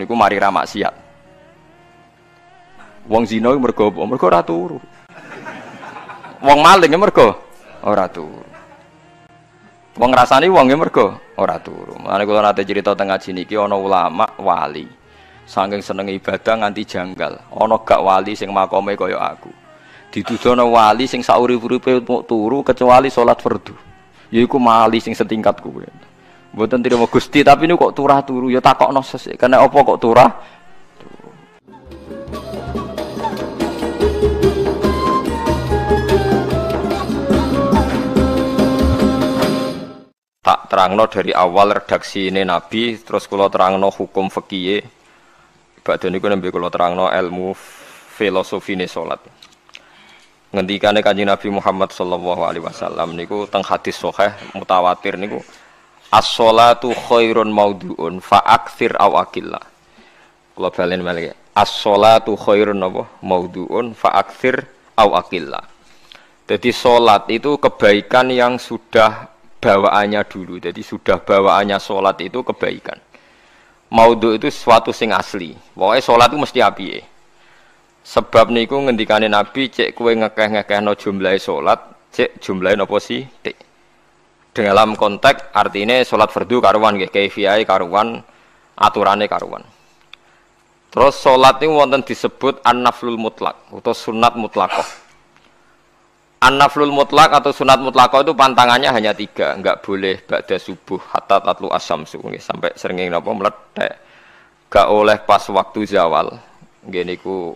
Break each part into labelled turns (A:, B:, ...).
A: niku mari ra maksiat. Wong zina mergo apa? Mergo ora turu. Wong maling ya mergo ora turu. Wong ngrasani wong ya mergo ora turu. Mulane kula nate cerita teng ngaji niki ana ulama wali. Saking seneng ibadah nganti janggal. Ana gak wali sing makome kaya aku. Ditudono wali sing saurip-uripe turu kecuali salat fardu. Yaiku mali sing setingkat kuwe. Mboten trimo Gusti, tapi ini kok turah turu ya takokno sesuk. Karena apa kok turah? Tak terangno dari awal redaksi ini Nabi, terus kalau terangno hukum fikih. Badhe niku nembe kula terangno ilmu filosofi ne salat. Ngendikane Kanjeng Nabi Muhammad sallallahu alaihi wasallam niku teng hadis sahih mutawatir niku As-sholatu khairun maudhu'un fa aktsir aw akilla. Kula balen malih. As-sholatu khairun apa? Maudhu'un fa aktsir aw. Jadi sholat itu kebaikan yang sudah bawaannya dulu. Jadi sudah bawaannya sholat itu kebaikan. Maudhu itu sesuatu sing asli. Pokoknya sholat itu mesti api ya. Sebab niku ngendikane Nabi cek kue ngekeh no jumlah sholat, cek jumlahin apa sih? Dalam konteks artinya sholat fardu karuan nggih kaifiyai karuan aturannya karuan. Terus sholat ini wonten disebut an-naflul mutlak atau sunat mutlakoh an-naflul mutlak atau sunat mutlakoh itu pantangannya hanya tiga nggak boleh ba'da subuh hatta tatlu asam sungai sampai sering napa meledak gak oleh pas waktu zawal gini ku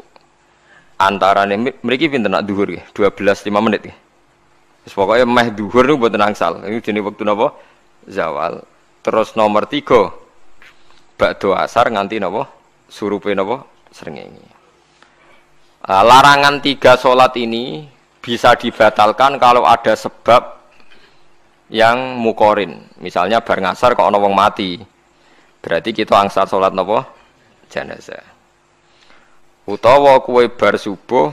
A: antara nih mereka pinter nak duhur dua belas lima menit ya pokoknya meh duhur nih buat nangsal. Ini jenis waktu napa? Zawal. Terus nomor tiga, bakdo asar nganti napa? Surupe napa? Srengenge. Nah, larangan tiga sholat ini bisa dibatalkan kalau ada sebab yang mukorin. Misalnya bar ngasar kok ono wong mati. Berarti kita angsar sholat napa? Jenazah. Utawa kue bar subuh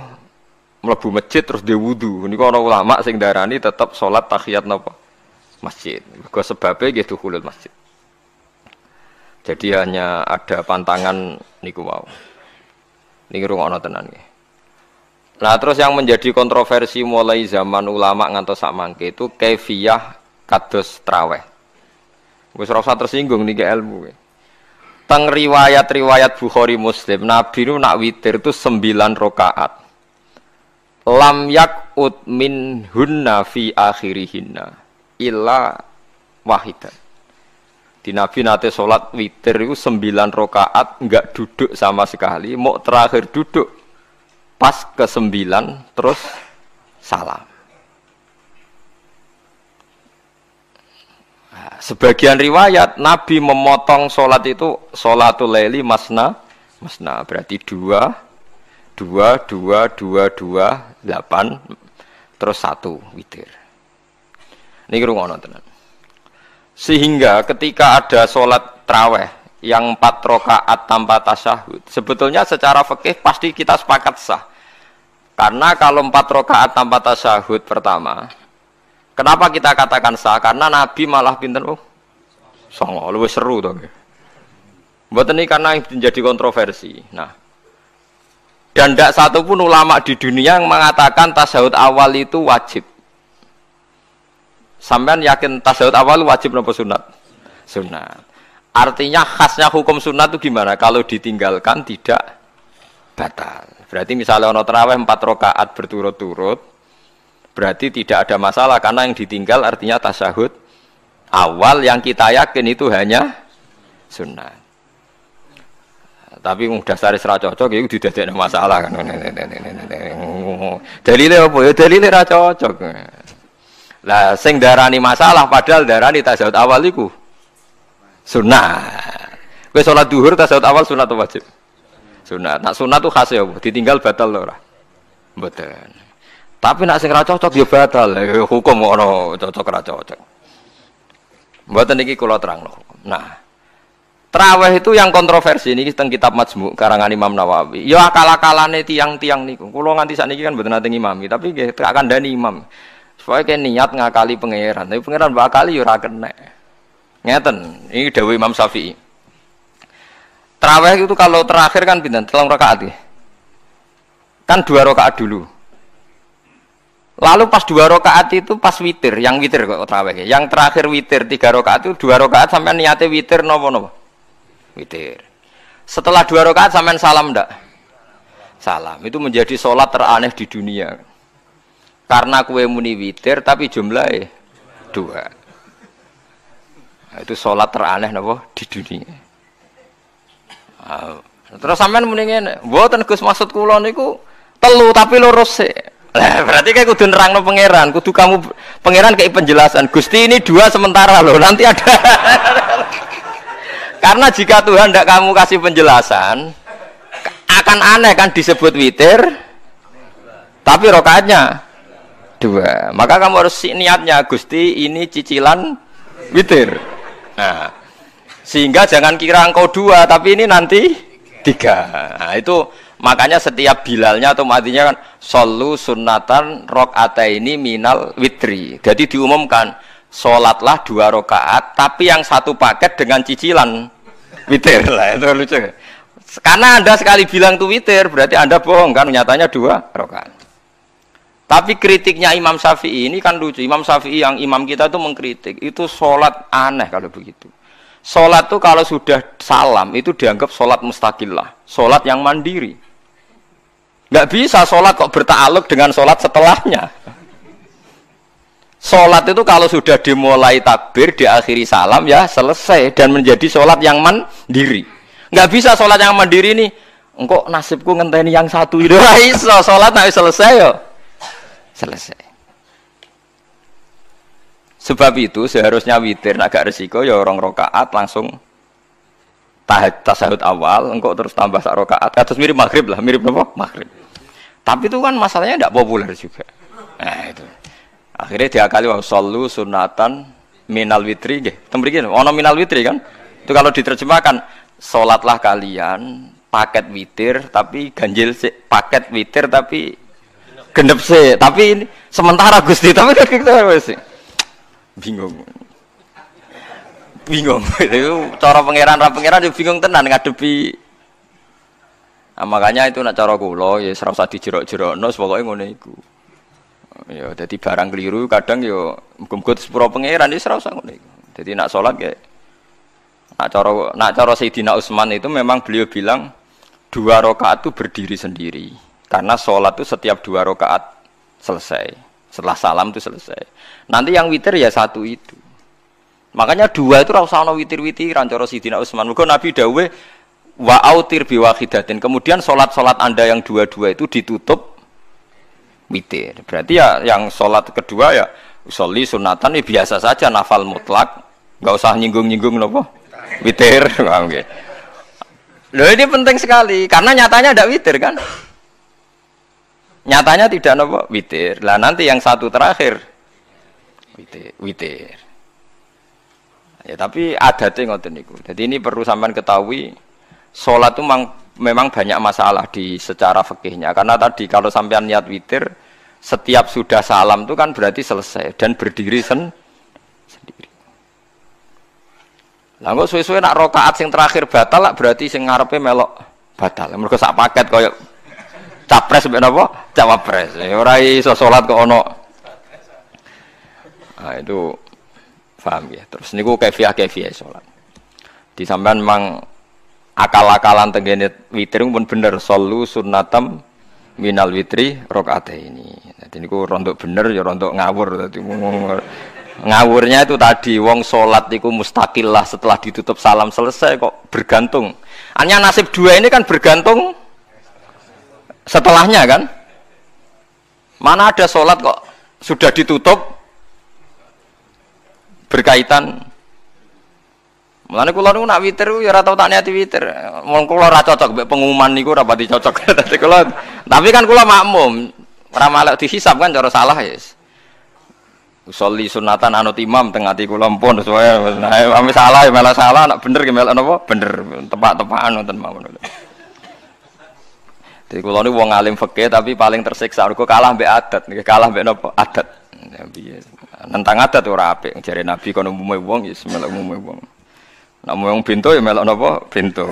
A: mlebu masjid terus dia. Ini kalau ulama sing darani tetap sholat tahiyat nopo masjid. Gue sebabnya gitu kulit masjid. Jadi hanya ada pantangan niku wow. Niki rungokno tenan nggih. Nah terus yang menjadi kontroversi mulai zaman ulama ngantos mangke itu kefiyah kados traweh. Wis ora tersinggung nih ilmu. Teng riwayat-riwayat Bukhari Muslim, Nabi nu nak witir itu sembilan rakaat lam yakut min hunna fi akhirihinna illa wahidan. Di Nabi nate sholat witir itu sembilan rokaat nggak duduk sama sekali. Mau terakhir duduk pas ke sembilan terus salam. Nah, sebagian riwayat Nabi memotong sholat itu sholatul leli masna masna. Berarti dua dua dua dua dua delapan terus satu witir. Ini rumah tenan. Sehingga ketika ada sholat traweh yang empat rokaat tanpa tasyahud sebetulnya secara fikih pasti kita sepakat sah. Karena kalau empat rokaat tanpa tasyahud pertama kenapa kita katakan sah? Karena Nabi malah pinter oh songo lebih seru dong buat ini karena menjadi kontroversi. Nah dan tidak satu pun ulama di dunia yang mengatakan tasawuf awal itu wajib. Sampean yakin tasawuf awal wajib nopo sunat? Sunat. Artinya khasnya hukum sunat itu gimana? Kalau ditinggalkan tidak batal. Berarti misalnya ono terawih empat rakaat berturut-turut, berarti tidak ada masalah karena yang ditinggal artinya tasahud awal yang kita yakin itu hanya sunnah tapi udah dasare ra cocok iku didadekno masalah kan. Dalile apa ya dalile ra cocok. Lah sing darani masalah padahal darani tasawuf awal iku sunnah. Kowe salat duhur tasawuf awal sunat atau wajib? Sunat. Nak sunat tuh khas ya ditinggal batal lho ora. Mboten. Tapi nak sing ra cocok ya batal. Hukum ono cocok ra cocok. Mboten iki kula terangno. Nah, Traweh itu yang kontroversi ini tentang kitab Majmu karangan Imam Nawawi. Ya akal-akalane tiang-tiang niku. Kulo nganti saat ini kan betul nanti imami, tapi nggih akan dani imam. Supaya kayak niat ngakali pangeran, tapi pangeran bakali ya ora kena. Ngeten, ini dawuh Imam Syafi'i. Terawih itu kalau terakhir kan pindah telung rakaat ya. Kan dua rakaat dulu. Lalu pas dua rakaat itu pas witir, yang witir kok terawih. Yang terakhir witir tiga rakaat itu dua rakaat sampai niatnya witir nopo nopo. Witir. Setelah dua rakaat sampai salam ndak? Salam. Itu menjadi sholat teraneh di dunia. Karena kue muni witir tapi jumlahnya dua. Nah, itu sholat teraneh nopo di dunia. Nah, terus sampean muni ngene, mboten Gus maksud kula niku telu tapi lurus sih. Lah berarti kayak kudu nerangno pangeran, kudu kamu pangeran kayak penjelasan. Gusti ini dua sementara loh, nanti ada. Karena jika Tuhan tidak kamu kasih penjelasan, akan aneh kan disebut witir, tapi rokaatnya dua. Maka kamu harus niatnya Gusti ini cicilan witir. Nah, sehingga jangan kira engkau dua, tapi ini nanti tiga. Nah, itu Makanya setiap bilalnya atau matinya kan solu sunatan rokata ini minal witri. Jadi diumumkan sholatlah dua rokaat, tapi yang satu paket dengan cicilan witir lah itu lucu. Karena anda sekali bilang tuh witir, berarti anda bohong kan? Nyatanya dua rokaat. Tapi kritiknya Imam Syafi'i ini kan lucu. Imam Syafi'i yang imam kita itu mengkritik, itu sholat aneh kalau begitu. Sholat tuh kalau sudah salam itu dianggap sholat mustakillah, sholat yang mandiri. Nggak bisa sholat kok bertakluk dengan sholat setelahnya. Sholat itu kalau sudah dimulai takbir, diakhiri salam ya selesai dan menjadi sholat yang mandiri. Nggak bisa sholat yang mandiri ini. Engkau nasibku ngenteni yang satu itu iso sholat nggak selesai yo. Selesai. Sebab itu seharusnya witir agak resiko ya orang rokaat langsung tahajud tasahud awal, engkau terus tambah sak rokaat. Kados mirip maghrib lah, mirip apa? Maghrib. Tapi itu kan masalahnya tidak populer juga. Nah itu. Akhirnya diakali wa sallu sunatan minal witri nggih. Tembriki ono minal witri kan? Itu kalau diterjemahkan salatlah kalian paket witir tapi ganjil sih paket witir tapi genep sih tapi ini sementara Gusti tapi kita sih bingung bingung itu cara pangeran ra pangeran bingung tenan ngadepi Nah, makanya itu nak cara kula ya usah dijerok-jerokno pokoke ngono iku. Ya dadi barang keliru kadang ya muga-muga sepuro pangeran ya ora usah ngono. Dadi nak salat ya nak cara nak cara Sayyidina Utsman itu memang beliau bilang dua rakaat itu berdiri sendiri. Karena sholat itu setiap dua rakaat selesai. Setelah salam itu selesai. Nanti yang witir ya satu itu. Makanya dua itu rasa ono witir-witiran cara Sayyidina Utsman. Muga Nabi dawuh wa autir biwahidatin. Kemudian sholat-sholat Anda yang dua-dua itu ditutup witir. Berarti ya yang sholat kedua ya soli sunatan ini biasa saja nafal mutlak, nggak usah nyinggung-nyinggung nopo witir. Oke. Loh ini penting sekali karena nyatanya ada witir kan? Nyatanya tidak nopo witir. Lah nanti yang satu terakhir witir. witir. Ya tapi adatnya ngoten niku. Jadi ini perlu sampean ketahui sholat itu memang banyak masalah di secara fikihnya karena tadi kalau sampean niat witir setiap sudah salam itu kan berarti selesai dan berdiri sen sendiri. Lah kok suwe-suwe nak rokaat sing terakhir batal lah berarti sing ngarepe melok batal. Mergo sak paket koyo capres mbek napa? Cawapres. Ya ora iso salat kok ono. Nah, itu paham ya. Terus niku kefiah-kefiah salat. Di sampean memang akal-akalan tenggene witir pun bener solu sunnatam minal witri rokaat ini. Jadi niku rontok bener ya rontok ngawur. Jadi ngawurnya itu tadi wong sholat itu mustakil lah setelah ditutup salam selesai kok bergantung. Hanya nasib dua ini kan bergantung setelahnya kan. Mana ada sholat kok sudah ditutup berkaitan Mulane kula niku nak witir ya ora tau tak niati witir. Wong kula ora cocok mbek pengumuman niku ora pati cocok. Dadi kula tapi kan kula makmum. Ora malek dihisab kan cara salah ya. Yes. Usolli sunatan anut imam teng ati kula mpun sesuai. Nah, ame salah ya malah salah, nak bener ki melok napa? Bener. Tepak-tepakan ngoten mawon. Jadi kula niku wong alim fikih tapi paling tersiksa kok kalah mbek adat, kalah mbek napa? Adat. Ya, Nentang adat ora apik. Jare Nabi kono umume wong ya melok umume wong. Namun yang pintu ya melok nopo pintu.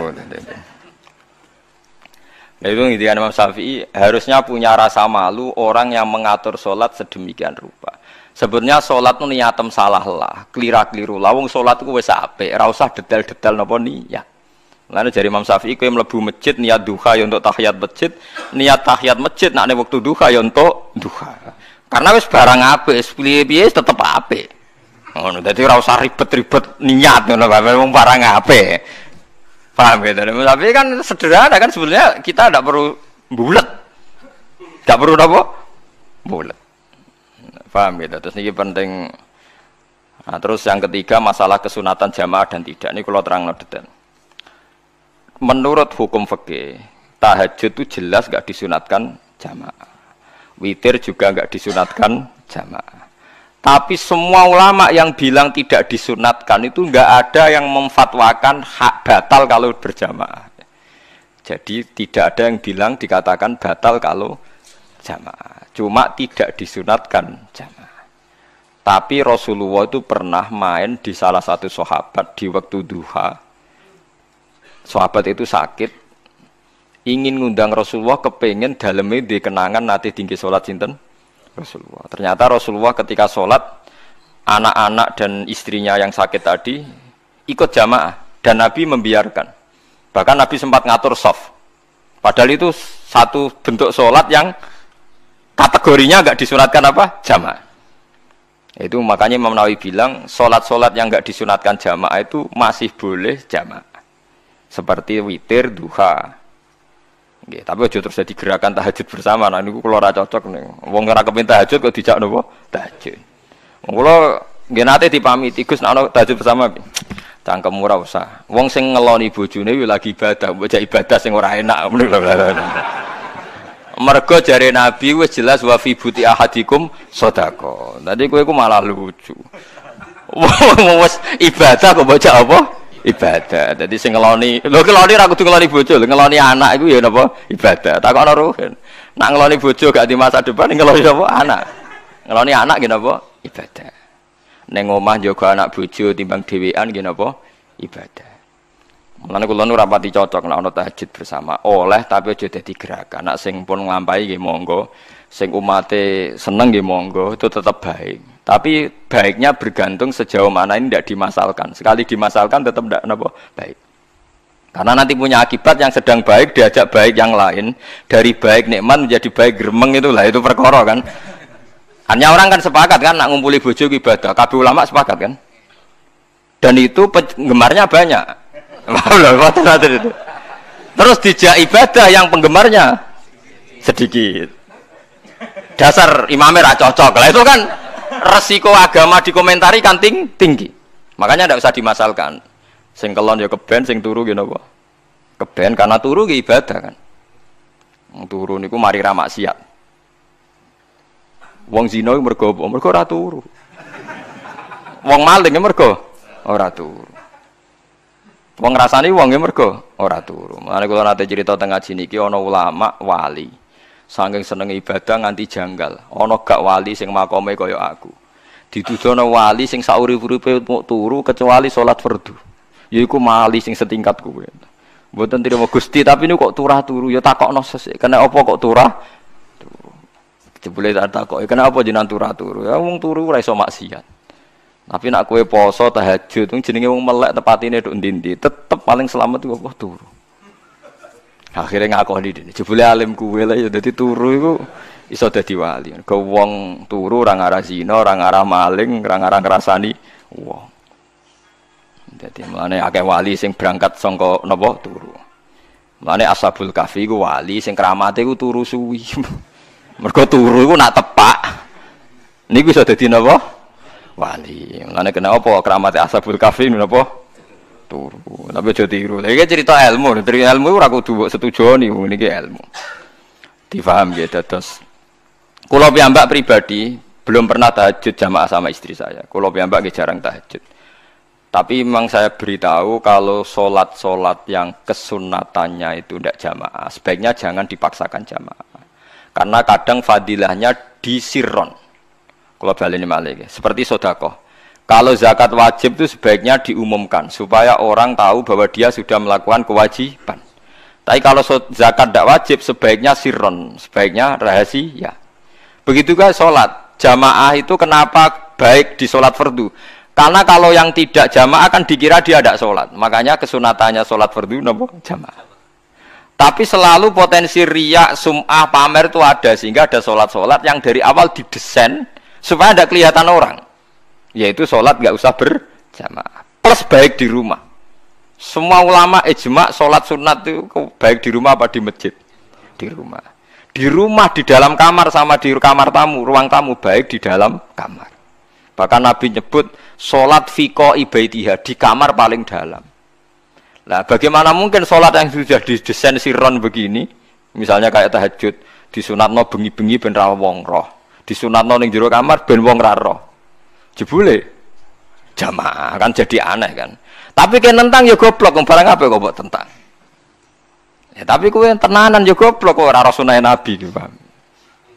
A: Nah itu intinya Imam Syafi'i harusnya punya rasa malu orang yang mengatur sholat sedemikian rupa. Sebenarnya sholat itu niatem salah lah, kelira keliru. Lawung sholat itu wes ape, rasa detail-detail nopo niat. Lalu dari Imam Syafi'i kue melebu masjid niat duha ya untuk tahiyat masjid, niat tahiyat masjid nak waktu duha ya untuk duha. Karena wes barang ape, piye-piye tetep ape. Oh, jadi rasa ribet-ribet niat ngono memang barang ape. Paham ya? Tapi kan sederhana kan sebenarnya kita tidak perlu bulat. Tidak perlu apa? Bulat. Paham ya? Terus ini penting. Nah, terus yang ketiga masalah kesunatan jamaah dan tidak. Ini kalau terang detail. Menurut hukum fikih, tahajud itu jelas gak disunatkan jamaah. Witir juga gak disunatkan jamaah. Tapi semua ulama yang bilang tidak disunatkan itu nggak ada yang memfatwakan hak batal kalau berjamaah. Jadi tidak ada yang bilang dikatakan batal kalau jamaah. Cuma tidak disunatkan jamaah. Tapi Rasulullah itu pernah main di salah satu sahabat di waktu duha. Sahabat itu sakit, ingin ngundang Rasulullah kepengen dalamnya di kenangan nanti tinggi sholat sinten Rasulullah. Ternyata Rasulullah ketika sholat anak-anak dan istrinya yang sakit tadi ikut jamaah dan Nabi membiarkan. Bahkan Nabi sempat ngatur soft. Padahal itu satu bentuk sholat yang kategorinya nggak disunatkan apa jamaah. Itu makanya Imam Nawawi bilang sholat-sholat yang nggak disunatkan jamaah itu masih boleh jamaah. Seperti witir, duha, Nggih, tapi aja terus jadi gerakan tahajud bersama. Nah niku kula ora cocok nih. Wong ora kepin tahajud kok dijak napa? Tahajud. Wong kula nggih nate dipamiti Gus nek ana tahajud bersama. Cangkem ora usah. Wong sing ngeloni bojone lagi ibadah, mbok ibadah sing ora enak. Mergo jare Nabi wis jelas wa fi buti ahadikum sedekah. Tadi kowe ku malah lucu. Wong wis ibadah kok mbok apa? Ibadah. Jadi sing ngeloni, lho ngeloni ra kudu ngeloni bojo, ngeloni anak iku ya napa? Ibadah. Takokno ruhen. Nak ngeloni bojo gak di masa depan ngeloni apa? Anak. Ngeloni anak gini apa? Ibadah. Neng omah jaga anak bojo timbang dhewean gini apa? Ibadah. Mulane kula nu rapati cocok nek ana tahajud bersama. Oleh tapi aja dadi gerakan. Nak sing pun nglampahi nggih monggo. Sing umate seneng nggih monggo, itu tetap baik. Tapi baiknya bergantung sejauh mana ini tidak dimasalkan. Sekali dimasalkan tetap tidak apa baik. Karena nanti punya akibat yang sedang baik diajak baik yang lain dari baik nikmat menjadi baik geremeng itulah itu perkara kan. Hanya orang kan sepakat kan nak ngumpuli bojo ibadah. Kabeh ulama sepakat kan. Dan itu penggemarnya banyak. Terus dijak ibadah yang penggemarnya sedikit. Dasar imamnya cocok lah itu kan resiko agama dikomentari kan ting tinggi. Makanya tidak usah dimasalkan. Sing kelon ya keben, sing turu gitu apa? Keben karena turu ya ibadah kan. Turu niku mari ra maksiat. Wong zina mergo apa? Mergo ora turu. Wong maling mergo ora turu. Wong ngrasani wong mergo ora turu. Mulane kula nate cerita tengah sini niki ana ulama wali. Saking seneng ibadah nganti janggal. Ana gak wali sing makome kaya aku. Ditudono wali sing saurip-uripe turu kecuali salat fardu. Yaiku mali sing setingkat kuwe. Mboten trimo Gusti, tapi ini kok turah turu ya takokno sesuk. Kena apa kok turah? Turu. Jebule tak takoki, kenapa jenengan turah turu? Ya wong turu ora iso maksiat. Tapi nak kue poso tahajud, jenenge wong melek tepatine nduk ndi tetep paling selamat ku apa turu. Akhirnya ngakoni dene. Jebule alim kuwe lah ya dadi turu iku iso dadi wali. Ke wong turu ora ngarah zina, ora ngarah maling, ora ngarah ngrasani wong. Dadi mulane akeh wali sing berangkat saka napa turu. Mulane Ashabul Kahfi ku wali sing keramate ku turu suwi. Mergo turu iku nak tepak. Niku iso dadi napa? Wali. Mulane kena apa keramate Ashabul Kahfi napa? Turu. Tapi aja tiru. Iki cerita ilmu, dari ilmu ora kudu setuju nih, niki ilmu. Difaham ya dados. Kula piyambak pribadi belum pernah tahajud jamaah sama istri saya. Kula piyambak jarang tahajud. Tapi memang saya beritahu kalau sholat-sholat yang kesunatannya itu tidak jamaah, sebaiknya jangan dipaksakan jamaah. Karena kadang fadilahnya disirron. Kalau balik ini malah, seperti sodakoh Kalau zakat wajib itu sebaiknya diumumkan supaya orang tahu bahwa dia sudah melakukan kewajiban. Tapi kalau zakat tidak wajib sebaiknya sirron, sebaiknya rahasia. Begitu juga sholat. Jamaah itu kenapa baik di sholat fardu? Karena kalau yang tidak jamaah akan dikira dia tidak sholat. Makanya kesunatannya sholat fardu nopo jamaah. Tapi selalu potensi riak, sum'ah, pamer itu ada sehingga ada sholat-sholat yang dari awal didesain supaya tidak kelihatan orang yaitu sholat nggak usah berjamaah. Plus baik di rumah. Semua ulama ijma sholat sunat itu baik di rumah apa di masjid? Di rumah. Di rumah di dalam kamar sama di kamar tamu ruang tamu baik di dalam kamar. Bahkan Nabi nyebut sholat fiko ibaitiha di kamar paling dalam. Nah, bagaimana mungkin sholat yang sudah didesain siron begini, misalnya kayak tahajud, disunatno bengi-bengi ben wong roh, disunatno ning jero kamar ben wong ra roh. Jebule jamaah kan jadi aneh kan. Tapi kan tentang ya goblok barang apa kok buat tentang. Ya tapi yang tenanan ya goblok kok ora sunai Nabi gitu, Pak.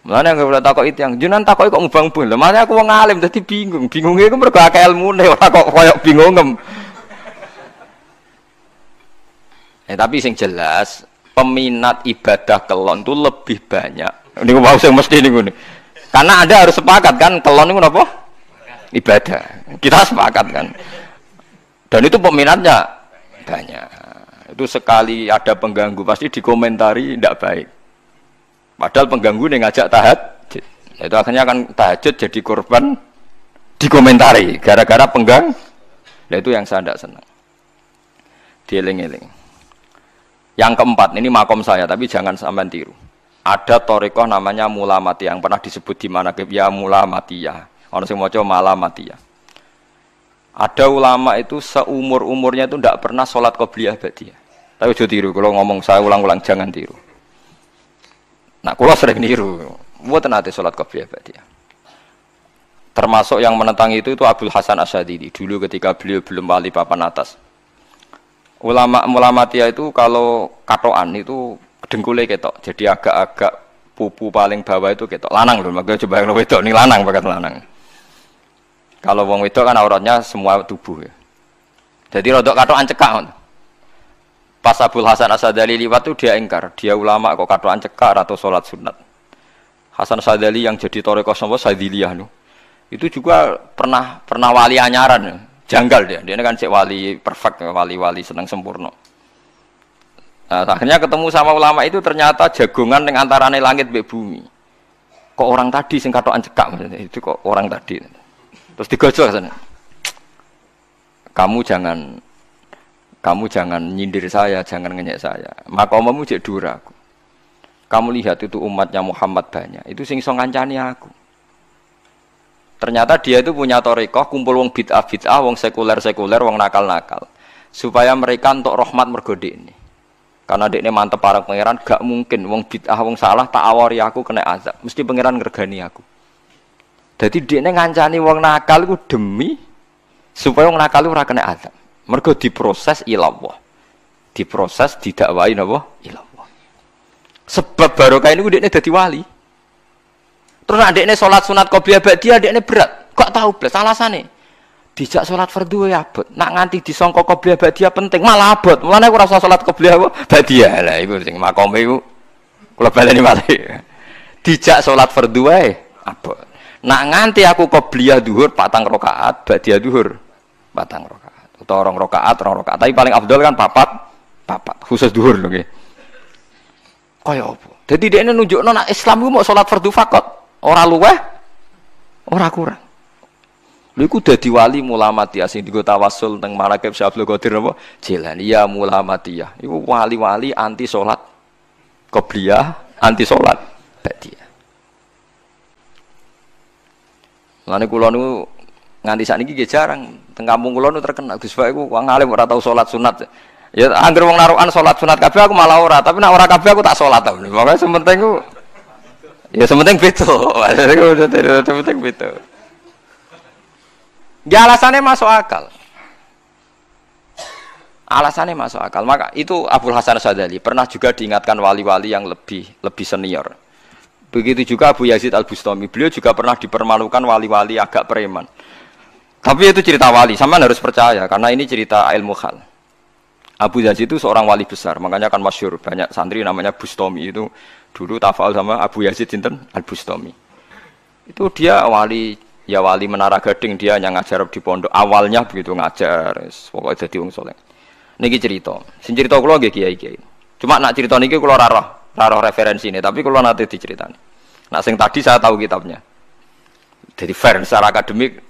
A: Mulane nggak boleh takut itu yang junan takut kok ngubang pun. Lemahnya aku wong alim jadi bingung. Bingungnya aku mergo akeh ilmune ora kok koyok bingung. Eh tapi sing jelas peminat ibadah kelon itu lebih banyak. Ini mau saya mesti ini Karena ada harus sepakat kan kelon itu apa? Ibadah. Kita sepakat kan. Dan itu peminatnya banyak. Itu sekali ada pengganggu pasti dikomentari tidak baik. Padahal pengganggu yang ngajak tahat, itu akhirnya akan tahajud jadi korban dikomentari gara-gara penggang. Nah itu yang saya tidak senang. Dieling-eling. Yang keempat, ini makom saya, tapi jangan sampai tiru. Ada torikoh namanya mulamati yang pernah disebut di mana ya mulamatiyah Orang sing maca malam mati ya. Ada ulama itu seumur umurnya itu tidak pernah sholat qobliyah ba'diyah. Tapi ojo tiru, kalau ngomong saya ulang-ulang jangan tiru. Nah, kalau sering niru, buat nanti sholat qobliyah ba'diyah. Termasuk yang menentang itu itu Abdul Hasan Asyadidi dulu ketika beliau belum wali papan atas. Ulama ulama itu kalau katoan itu dengkulnya ketok, jadi agak-agak pupu paling bawah itu ketok lanang loh, makanya coba yang wedok ini lanang bakat lanang. Kalau wong wedok kan auratnya semua tubuh ya. Jadi rodok katokan cekak. Pas Abdul Hasan Asadali liwat tuh dia ingkar, dia ulama kok katokan cekak atau sholat sunat. Hasan Asadali yang jadi toreko sama Sadiliyah nu. Itu juga pernah pernah wali anyaran ya. Janggal dia. Dia kan cek wali perfect, wali-wali senang sempurna. Nah, akhirnya ketemu sama ulama itu ternyata jagungan dengan antarane langit be bumi. Kok orang tadi sing katokan cekak itu kok orang tadi. Terus digojol sana. Kamu jangan kamu jangan nyindir saya, jangan ngenyek saya. Maka omamu cek duraku. Kamu lihat itu umatnya Muhammad banyak. Itu sing song ngancani aku. Ternyata dia itu punya torikoh, kumpul wong bid'ah bid'ah, wong sekuler sekuler, wong nakal nakal, supaya mereka untuk rahmat mergode ini. Karena dia ini mantep para pangeran, gak mungkin wong bid'ah wong salah tak awari aku kena azab. Mesti pangeran ngergani aku. Jadi dia ngancani wong nakal itu demi supaya wong nakal ora kena azab. Mergo diproses ilallah. Diproses didakwai napa? Ilallah. Sebab barokah ini dia dadi wali. Terus adiknya sholat sunat qobliyah dia adiknya berat. Kok tahu belas alasannya? Dijak sholat fardu ya abot. Nak nganti disongko qobliyah dia penting malah abot. Mulane aku rasa sholat qobliyah dia lah iku sing makome iku kula baleni malih. Dijak sholat fardu wae abot. Nak nganti aku qobliyah duhur patang rokaat, dia duhur patang rokaat. Atau orang rokaat, orang rokaat. Tapi paling abdul kan papat, papat. Khusus duhur loh Kaya apa? Jadi dia ini nunjuk nona Islam itu mau sholat fardu fakot. Orang luweh, orang kurang. Lu iku dadi wali mulamatiyah sing digo tawasul teng Malakib Syabdul Qadir apa? Jilani ya. Iku wali-wali anti sholat qobliyah, anti sholat ba'diyah. Lani kula niku nganti sakniki nggih jarang teng kampung kula niku terkenal Gus Pak iku wong alim ora tau salat sunat. Ya anggere wong narukan salat sunat kabeh aku malah ora, tapi nek ora kabeh aku tak salat ta. Pokoke sementing ku ya sementing beda. Sementing beda. Ya alasannya masuk akal. Alasannya masuk akal. Maka itu Abdul Hasan Sadali pernah juga diingatkan wali-wali yang lebih lebih senior. Begitu juga Abu Yazid Al Bustami. Beliau juga pernah dipermalukan wali-wali agak preman. Tapi itu cerita wali, sama harus percaya karena ini cerita ilmu hal. Abu Yazid itu seorang wali besar, makanya kan masyur banyak santri namanya Bustomi itu dulu tafal sama Abu Yazid Sinten Al Bustomi. Itu dia wali ya wali menara gading dia yang ngajar di pondok awalnya begitu ngajar pokoknya jadi wong soleh. Niki cerita, sing cerita kulo nggih kiai-kiai. Cuma nak cerita niki kulo raro, raro referensi ini, tapi kulo nanti diceritani. Nak sing tadi saya tahu kitabnya. Jadi fair secara akademik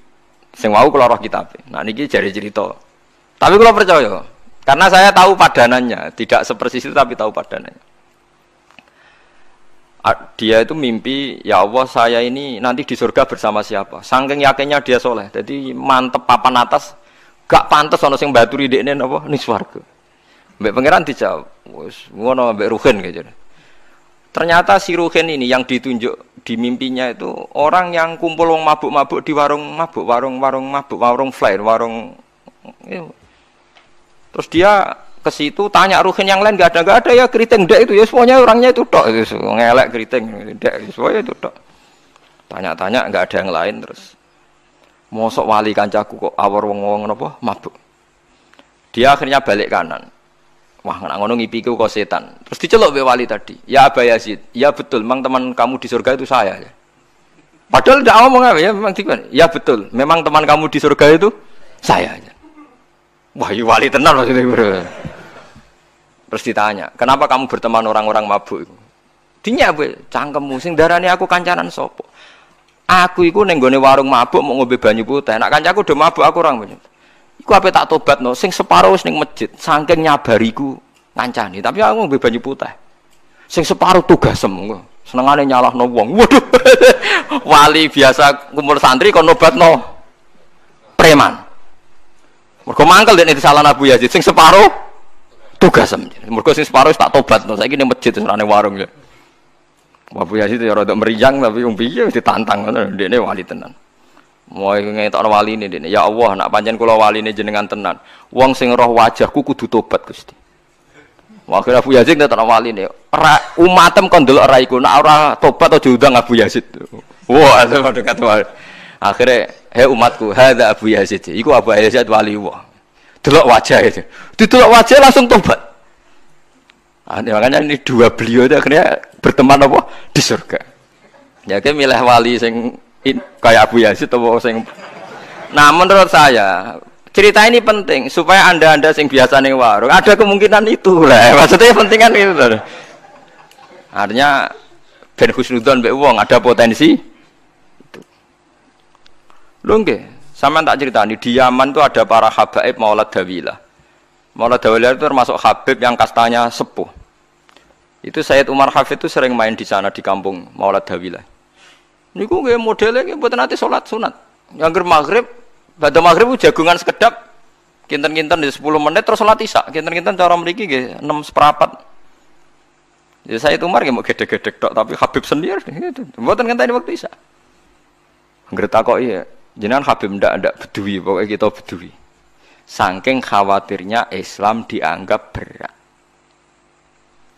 A: sing mau kulo roh kitab. Nah niki jadi cerita. Tapi kulo percaya, karena saya tahu padanannya, tidak sepersis itu tapi tahu padanannya. Dia itu mimpi, ya Allah saya ini nanti di surga bersama siapa. Sangking yakinnya dia soleh, jadi mantep papan atas, gak pantas ono sing batu ini apa nih swarga. Mbak pangeran dijawab, wis ngono mbak Ruhin gitu. Ternyata si Ruhin ini yang ditunjuk di mimpinya itu orang yang kumpul wong mabuk-mabuk di warung mabuk, warung-warung mabuk, warung flyer, warung Terus dia ke situ tanya ruhin yang lain gak ada gak ada ya keriting dek itu ya semuanya orangnya itu tok itu ngelek keriting dek semuanya itu tok. Tanya-tanya nggak ada yang lain terus. Mosok wali kancaku kok awar wong-wong napa mabuk. Dia akhirnya balik kanan. Wah, nggak ngono ngipiku kok setan. Terus diceluk be wali tadi. Ya Aba Yazid, ya betul, memang teman kamu di surga itu saya ya. Padahal tidak ngomong apa ya, memang Ya betul, memang teman kamu di surga itu saya aja. Wah, iya wali tenar maksudnya bro. Terus ditanya, kenapa kamu berteman orang-orang mabuk? Dinya bu, cangkemmu sing darani aku kancanan sopo. Aku iku neng warung mabuk mau ngombe banyu putih. Nak kancaku udah mabuk aku orang banyak. Iku apa tak tobat no? Sing separuh neng masjid, saking nyabariku ngancani. Tapi aku ngombe banyu putih. Sing separuh tugas semua. Senengane nyalah no wong. Waduh, wali biasa kumpul santri kon nobat no preman. Mergo mangkel dene salah Abu Yazid sing separuh tugas Mergo sing separuh tak tobat to. Saiki ning masjid serane warung ya. Abu Yazid ya rada meriang tapi wong ditantang ngono dene wali tenan. Mau ngetokno wali ini. Ya Allah, nak pancen kula waline jenengan tenan. Wong sing roh wajahku kudu tobat Gusti. Akhirnya Abu Yazid wali ini. Umatem kon delok nak ora tobat aja undang Abu Yazid. Wah, itu dekat wali. Akhirnya, hei umatku, hadza Abu Yazid. Iku Abu Yazid wali Allah. Delok wajah itu. Didelok wajah langsung tobat. Nah, makanya ini dua beliau itu akhirnya berteman apa di surga. Ya milih wali sing in, kayak Abu Yazid atau sing Nah, menurut saya cerita ini penting supaya anda-anda sing biasa nih warung ada kemungkinan itu lah. Maksudnya pentingan itu. Artinya ben husnudon be wong ada potensi Lho nggih, sampean tak ceritani di Yaman itu ada para habaib Maulad Dawilah. Maulad Dawilah itu termasuk habib yang kastanya sepuh. Itu Sayyid Umar Hafid itu sering main di sana di kampung Maulad Dawilah. Niku nggih modelnya nggih mboten nanti salat sunat. Yang maghrib, pada maghrib jagungan sekedap kinten-kinten di 10 menit terus salat isya. Kinten-kinten cara mriki nggih 6 seperempat. Ya saya Umar nggih mau gede-gede tok tapi Habib sendiri gitu. Mboten ngenteni waktu isya. Ngerti kok iya, Jangan Habib ndak ndak bedui, pokoknya kita bedui. Saking khawatirnya Islam dianggap berat.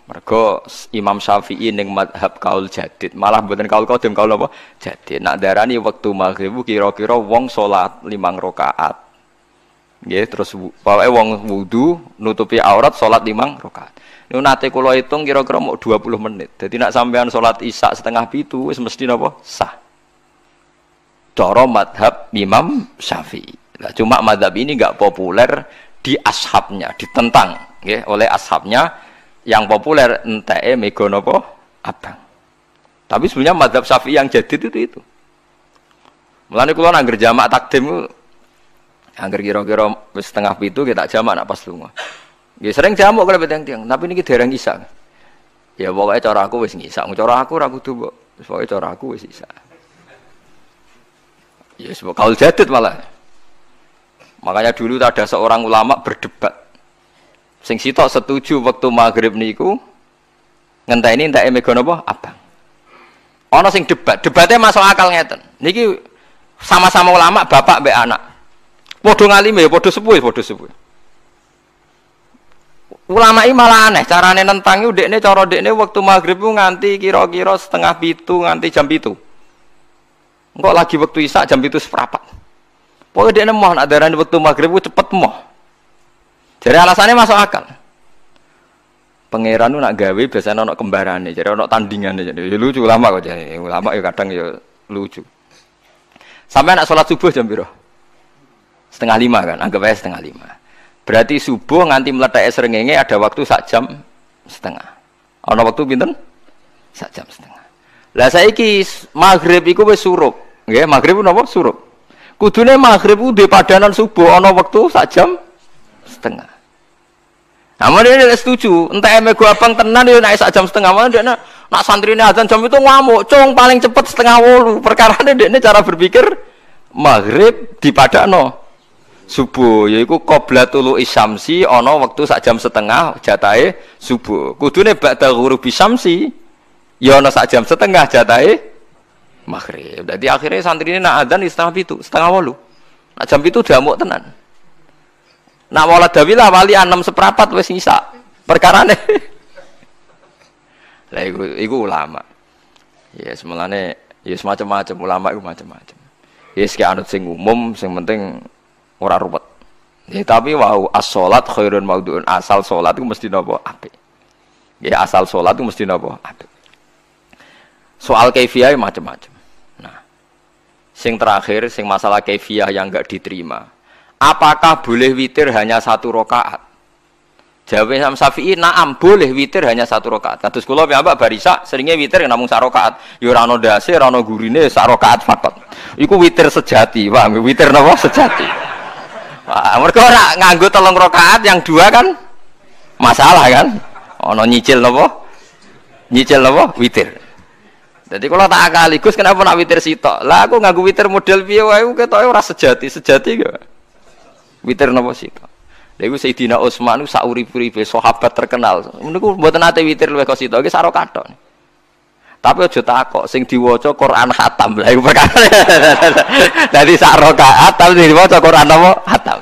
A: Mergo Imam Syafi'i ning madhab kaul jadid, malah mboten kaul qadim kaul apa? Jadid. Nak darani waktu maghrib kira-kira wong salat limang rakaat. Nggih, terus pokoke wong wudu nutupi aurat salat limang rakaat. Niku nate kula hitung kira-kira mau 20 menit. Jadi nak sampean salat isya setengah pitu wis mesti napa? Sah coro madhab Imam Syafi'i. Nah, cuma madhab ini nggak populer di ashabnya, ditentang ya, oleh ashabnya yang populer ente mego nopo abang. Tapi sebenarnya madhab Syafi'i yang jadi itu itu. Mulane kula nangger jamak takdim angger kira-kira setengah pitu kita jamak nak pas lunga. Ya sering jamak kalau tiang-tiang, tapi ini dereng isa. Ya pokoknya cara aku wis ngisa, cara aku ora kudu mbok. Pokoke cara aku wis isa. Ya sebab kaul jadid malah. Makanya dulu ada seorang ulama berdebat. Sing sitok setuju waktu maghrib niku ngenteni entek mega napa abang. Ana sing debat, debatnya masuk akal ngeten. Niki sama-sama ulama bapak mbek anak. Padha ngalime ya padha sepuh padha sepuh. Ulama ini malah aneh, carane nentangi dekne cara dekne waktu maghrib nganti kira-kira setengah pitu nganti jam pitu. Engkau lagi waktu isak jam itu seperempat. Pokoknya dia mau nak darah waktu maghrib cepet mau. Jadi alasannya masuk akal. Pangeran nak gawe biasanya ono kembarannya, jadi ono tandingan jadi ya lucu lama kok jadi ulama ya kadang ya lucu. Sampai nak sholat subuh jam biru setengah lima kan, anggap aja setengah lima. Berarti subuh nganti meletak serengenge ada waktu sak jam setengah. Ono waktu binten? Sak jam setengah. Lah saiki maghrib iku wis surup. Nggih, maghrib napa surup. Kudune maghrib di padanan subuh ana wektu sak jam setengah. Namun dia tidak setuju, entah eme gua abang tenan dia naik sak jam setengah mana dia nak, nak santri ini azan jam itu ngamuk, cong paling cepet setengah wolu. Perkara ini dia cara berpikir maghrib di padano subuh, yaiku qoblatul isamsi ono waktu sak jam setengah jatahe subuh. Kudune ba'da ghurubi syamsi ya ono sak jam setengah jatahe maghrib. Jadi akhirnya santri ini nak azan di setengah itu, setengah wolu. Nak jam itu mau tenan. Nak wala dawilah wali enam seperapat wes nyisa. Perkara nih. Lah iku, iku ulama. Ya semelane ya semacam-macam ulama iku macam-macam. Ya sik anut sing umum, sing penting ora ruwet. Ya tapi wau as-salat khairun maudhu'un. Asal salat itu mesti napa apik. Ya asal salat itu mesti napa apik. Soal kaifiah macam-macam. Nah, sing terakhir, sing masalah kaifiah yang enggak diterima. Apakah boleh witir hanya satu rokaat? Jawab Imam Syafi'i, naam boleh witir hanya satu rokaat. Kados kula piyambak barisa seringnya witir namung sak rokaat. Ya ora ono gurine sak rokaat fakot. Iku witir sejati, paham? Witir napa sejati. Wah, mereka ora nganggo tolong rokaat yang dua kan masalah kan? Ono nyicil napa? Nyicil napa? Witir. Jadi kalau tak akaligus kenapa nak witir sitok? Lah aku nganggo witir model piye wae ketoke ora sejati, sejati gak. Witir napa sitok? Lha iku Sayyidina Utsman ku saurip-uripe sahabat terkenal. Niku mboten nate witir luwih kok sitok iki saro. Tapi aja takok sing diwaca Quran khatam. Lah iku perkara. Dadi sak rakaat tapi diwaca Quran apa? Khatam.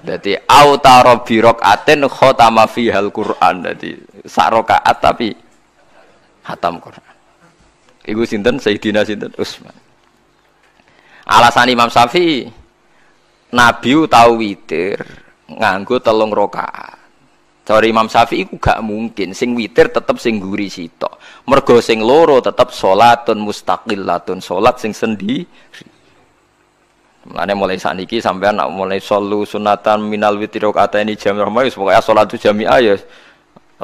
A: Dadi autara bi rakaatin khatama fihal Quran. Dadi sak rakaat tapi khatam Quran. Iku sinten Sayyidina sinten Utsman. Alasan Imam Syafi'i Nabi tahu witir nganggo telung rakaat. Cara Imam Syafi'i iku gak mungkin sing witir tetep sing guri sitok. Mergo sing loro tetep salatun mustaqillatun, salat sing sendiri. Mulane mulai saniki sampean nak mulai solu sunatan minal witri ini jam rahmah wis pokoke salatu jami'ah ya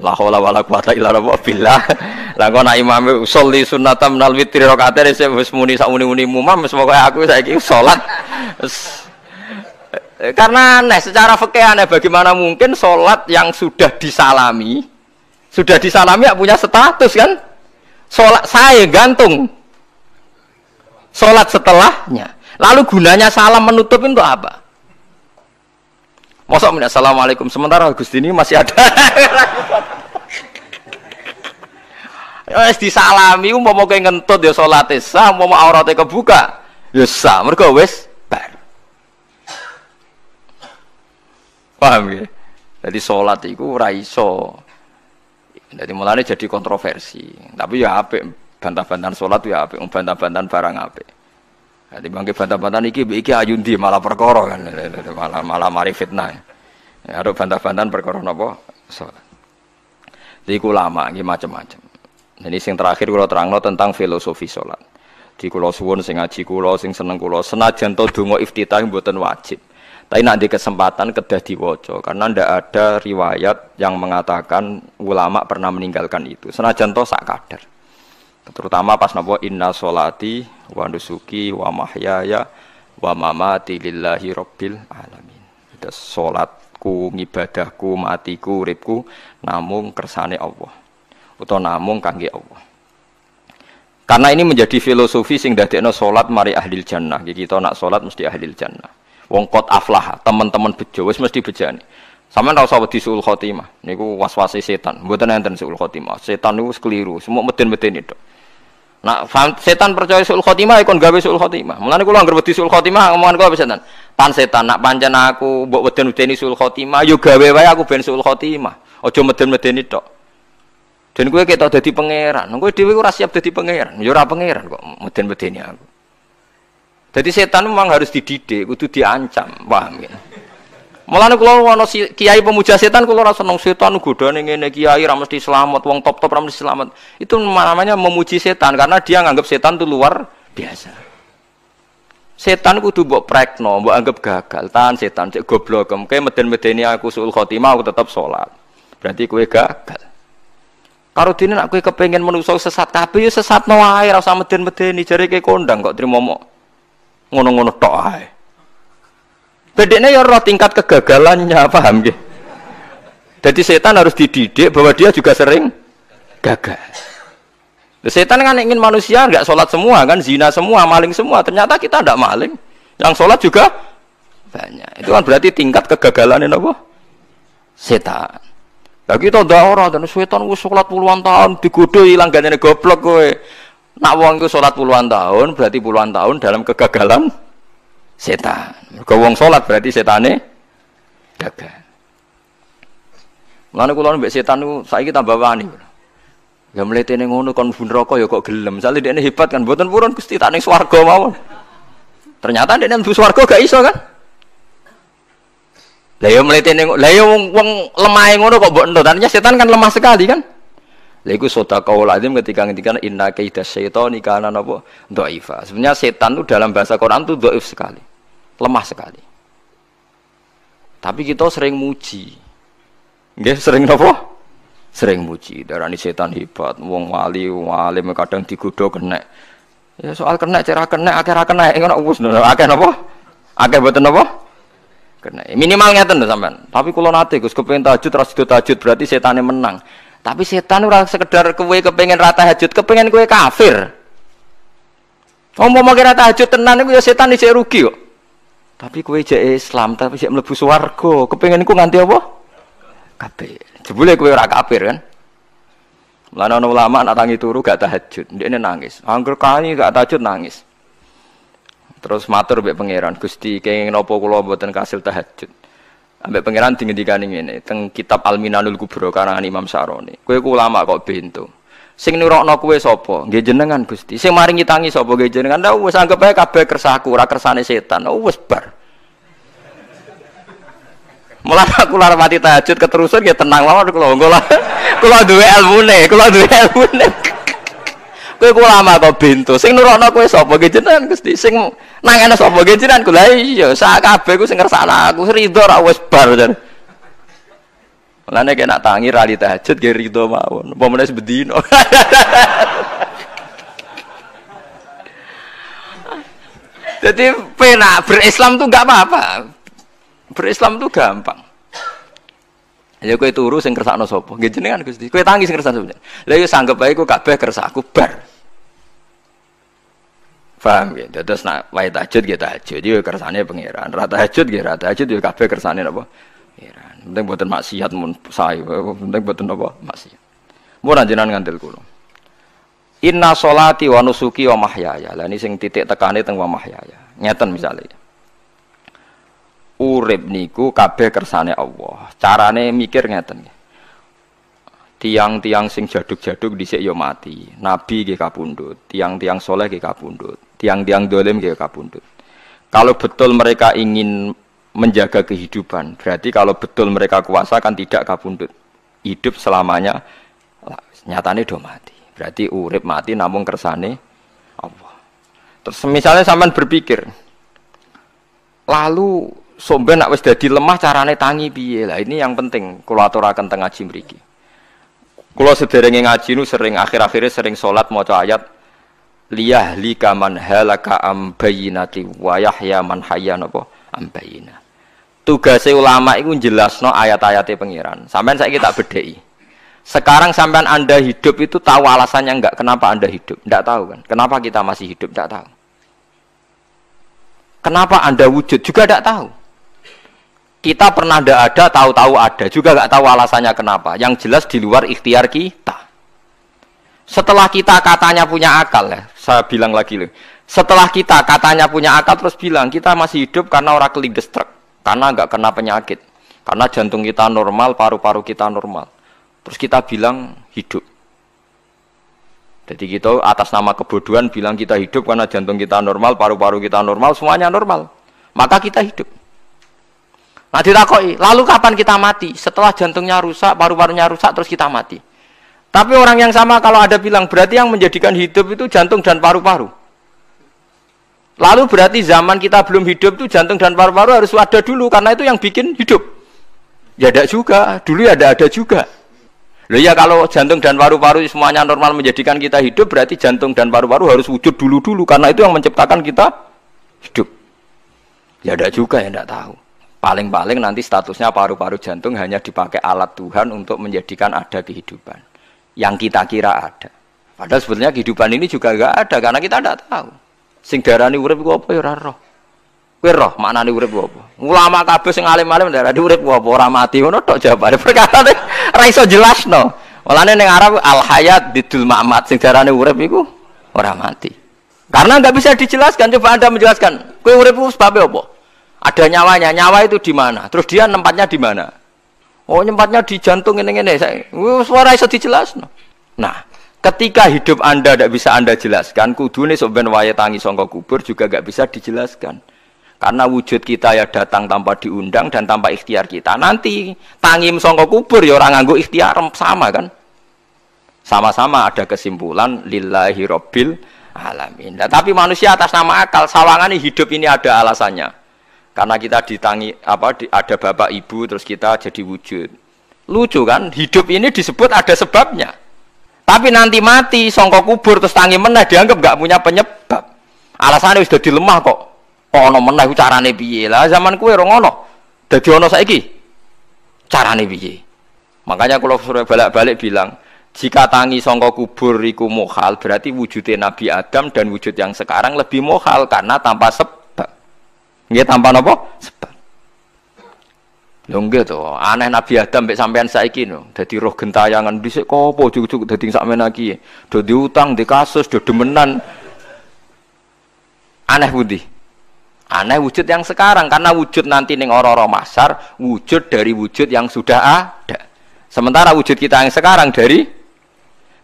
A: la haula wala quwata illa billah. Lah kok nak imam sholli sunnatam minal witri rakaat ini wis muni sak muni-muni mumam wis aku saiki salat. Karena aneh, secara fikih aneh bagaimana mungkin sholat yang sudah disalami, sudah disalami ya punya status kan? Sholat saya gantung. Sholat setelahnya. Lalu gunanya salam menutup itu apa? Mosok minta assalamualaikum sementara Gusti ini masih ada. Wis disalami umpama kowe ngentut ya salate sah, umpama aurate kebuka ya sah. Mergo wis bar. Paham ya? Jadi sholat itu raiso. Jadi mulanya jadi kontroversi. Tapi ya apik bantah-bantahan sholat ya apik, bantah-bantahan barang apik. Jadi bangke bantah-bantahan iki iki ayundi malah perkara kan, malah malah mari fitnah. Ya, ada bantah-bantahan perkara napa sholat. Jadi lama, ini macam-macam. Jadi sing terakhir kalau terangno tentang filosofi sholat. Di kulo suwun sing ngaji kulo sing seneng kulo senajan to donga iftitah mboten wajib. Tapi nanti kesempatan kedah diwoco karena ndak ada riwayat yang mengatakan ulama pernah meninggalkan itu. Senajan to sak kadar. Terutama pas napa inna solati wa nusuki wa mahyaya wa mamati lillahi rabbil alamin. Itu salatku, ngibadahku, matiku, uripku namung kersane Allah. Utawa namung kangge Allah. Karena ini menjadi filosofi sing dadekno salat mari ahli jannah. Jadi kita nak salat mesti ahli jannah. Wong kot aflah, teman-teman bejo wis mesti bejani. Sama ora usah wedi suul khotimah. Niku waswasi setan. Mboten enten suul khotimah. Setan niku keliru, semua meden-meden itu. Nah, setan percaya suul khotimah ikon gawe suul khotimah. Mulane kula anggere wedi suul khotimah ngomongan kula setan. Tan setan nak pancen aku mbok weden-wedeni suul khotimah, yo gawe wae aku ben suul khotimah. Aja meden-medeni tok. Dan kowe ketok dadi pangeran. Kowe dhewe ora siap dadi pangeran. Ora pangeran kok meden-medeni aku. Jadi setan memang harus dididik, kudu diancam, paham ya? Mulane kula ana kiai pemuja setan kula ora seneng setan godane ngene kiai ra mesti selamat, wong top-top ra mesti selamat. Itu namanya memuji setan karena dia nganggap setan itu luar biasa. Setan kudu mbok prekno, mbok anggap gagal. Tahan setan cek goblok, kayak meden-medeni aku suul khotimah aku tetap sholat. Berarti kue gagal. Karo dene nek kowe kepengin menungso sesat kabeh ya sesatno wae ora usah meden-medeni jare ke kondang kok trimo ngono-ngono tok ae. Bedene ya roh tingkat kegagalannya, paham nggih? Jadi setan harus dididik bahwa dia juga sering gagal. Setan kan ingin manusia nggak sholat semua kan, zina semua, maling semua. Ternyata kita tidak maling. Yang sholat juga banyak. Itu kan berarti tingkat kegagalan ini apa? Setan. Lagi kita udah orang dan setan sholat puluhan tahun digodoh hilang gak goblok gue. Nak wong iku salat puluhan tahun, berarti puluhan tahun dalam kegagalan setan. Mergo wong salat berarti setane gagal. Mulane kula mbek setan niku saiki tambah wani. Ya mletene ngono kon bun neraka ya kok gelem. Misale dekne hebat kan mboten purun Gusti tak ning swarga mawon. Ternyata dekne mlebu swarga gak iso kan? Lah ya mletene lah ya wong lemah ngono kok mbok ento. Tadinya setan kan lemah sekali kan? Lha iku sedekah lazim ketika ngendikan inna kaida syaitani kana napa dhaifa. Sebenarnya setan itu dalam bahasa Quran itu dhaif sekali. Lemah sekali. Tapi kita sering muji. Nggih, sering napa? Sering muji. Darani setan hebat, wong wali, wong alim kadang digodho kena. Ya soal kena cara kena akeh ra kena ngono wis akeh napa? Akeh boten napa? Kena. Minimal ngeten sampean. Tapi kula nate Gus kepengin tahajud ras tahajud berarti setane menang. Tapi setan ora sekedar kowe kepengen rata hajut, kepengen kowe kafir. Ngomong mau kira tahajud tenan iku ya setan isih rugi kok. Tapi kowe jek Islam, tapi jek mlebu swarga, kepengen iku nganti apa? Kafir. Jebule kowe ora kafir kan? Lan ana ulama nak tangi turu gak tahajud, ndekne nangis. Angger kani gak tahajud nangis. Terus matur mbek pangeran, Gusti kenging napa kula mboten kasil tahajud. Ambek pangeran dingendikane ngene, teng kitab Al-Minanul Kubra karangan Imam Saroni. Kowe ku ulama kok bento. Sing nurokno kowe sapa? Nggih jenengan Gusti. Sing maringi tangi sapa? Nggih jenengan. Lah wis anggap ae kabeh kersaku, ora kersane setan. Oh wis bar. Mulai aku lara mati tahajud keterusan ya tenang mawon kula. Kula duwe ilmune, kula duwe ilmune. Kowe ku lama kok bento. Sing nurono kowe sapa ge jenengan Gusti? Sing nangane sapa ge jenengan kula iya sak kabeh ku sing ngersakno aku rido ra wis bar jan. Mulane kena tangi rali tahajud ge rido mawon. Apa meneh bedino. Jadi pena berislam tuh gak apa-apa. Berislam tuh gampang. Ya kowe turu sing kersakno sapa? Nggih jenengan Gusti. Kowe tangi sing kersakno sapa? Lah ya sanggep bae kowe kabeh kersaku bar. Paham ya? Terus nak wae tahajud ya tahajud ya kersane pangeran. Ra tahajud ya ra tahajud ya kabeh kersane napa? Pangeran. Penting mboten maksiat mun sae. Penting mboten napa? Maksiat. Mun jenengan ngandel kula. Inna sholati wa nusuki wa mahyaya. Lah ini sing titik tekane teng wa mahyaya. Ngeten misalnya urip niku kabeh kersane Allah. Carane mikir ngeten Tiang-tiang sing jaduk-jaduk dhisik ya mati. Nabi nggih kapundhut, tiang-tiang soleh nggih kapundhut, tiang-tiang dolim nggih kapundhut. Kalau betul mereka ingin menjaga kehidupan, berarti kalau betul mereka kuasa kan tidak kapundhut. Hidup selamanya nyatane do mati. Berarti urip mati namun kersane Allah. Terus misalnya sampean berpikir, lalu somben nak wis dadi lemah carane tangi piye lah ini yang penting kula aturaken teng ngaji mriki kula ngaji nu sering akhir-akhirnya sering salat maca ayat liyahli kaman halaka am bayyinati wa yahya man hayya napa? Am bayyina. Tugase ulama itu jelasno ayat-ayatnya pengiran sampean saya tak bedheki. Sekarang sampean anda hidup itu tahu alasannya enggak kenapa anda hidup? Enggak tahu kan? Kenapa kita masih hidup? Enggak tahu. Kenapa anda wujud? Juga enggak tahu. Kita pernah ada ada, tahu-tahu ada, juga nggak tahu alasannya kenapa. Yang jelas di luar ikhtiar kita. Setelah kita katanya punya akal ya, saya bilang lagi loh. Setelah kita katanya punya akal terus bilang kita masih hidup karena orang kelindestruk, karena nggak kena penyakit, karena jantung kita normal, paru-paru kita normal. Terus kita bilang hidup. Jadi kita atas nama kebodohan bilang kita hidup karena jantung kita normal, paru-paru kita normal, semuanya normal. Maka kita hidup. Nah ditakoi, lalu kapan kita mati? Setelah jantungnya rusak, paru-parunya rusak, terus kita mati. Tapi orang yang sama kalau ada bilang, berarti yang menjadikan hidup itu jantung dan paru-paru. Lalu berarti zaman kita belum hidup itu jantung dan paru-paru harus ada dulu, karena itu yang bikin hidup. Ya ada juga, dulu ya ada ada juga. Loh ya kalau jantung dan paru-paru semuanya normal menjadikan kita hidup berarti jantung dan paru-paru harus wujud dulu-dulu karena itu yang menciptakan kita hidup. Ya ada juga ya tidak tahu. Paling-paling nanti statusnya paru-paru jantung hanya dipakai alat Tuhan untuk menjadikan ada kehidupan. Yang kita kira ada. Padahal sebetulnya kehidupan ini juga enggak ada karena kita tidak tahu. Sing darani urip ku apa ya ora roh. Kowe roh maknane urip ku apa? Ulama kabeh sing alim-alim darani urip ku apa ora mati ngono tok jawabane. Perkara ora iso jelasno. Mulane ning Arab al hayat bidul ma'mat sing darane urip iku ora mati. Karena nggak bisa dijelaskan, coba Anda menjelaskan. Kowe urip ku sebab apa? Ada nyawanya, nyawa itu di mana? Terus dia tempatnya di mana? Oh, tempatnya di jantung ini ini. Suara iso dijelasno. Nah, ketika hidup Anda tidak bisa Anda jelaskan, kudu nih soben waya tangi songkok kubur juga nggak bisa dijelaskan. Karena wujud kita ya datang tanpa diundang dan tanpa ikhtiar kita. Nanti tangim songko kubur ya orang nganggo ikhtiar sama kan? Sama-sama ada kesimpulan lillahi robbil alamin. Nah, tapi manusia atas nama akal sawangan hidup ini ada alasannya. Karena kita ditangi apa di, ada bapak ibu terus kita jadi wujud. Lucu kan? Hidup ini disebut ada sebabnya. Tapi nanti mati songko kubur terus tangi menah dianggap nggak punya penyebab. Alasannya sudah dilemah kok ono meneh carane piye lah zaman kue rong ono dadi ono saiki carane piye makanya kalau suruh balik-balik bilang jika tangi songko kubur iku mohal berarti wujudnya Nabi Adam dan wujud yang sekarang lebih mohal karena tanpa sebab nggih tanpa nopo sebab Lho nggih to, aneh Nabi Adam mbek sampean saiki no. Dadi roh gentayangan dhisik kopo cucuk dadi sakmen iki. Do diutang, di kasus, do demenan. Aneh budi. Aneh wujud yang sekarang karena wujud nanti ning ora-ora masar wujud dari wujud yang sudah ada. Sementara wujud kita yang sekarang dari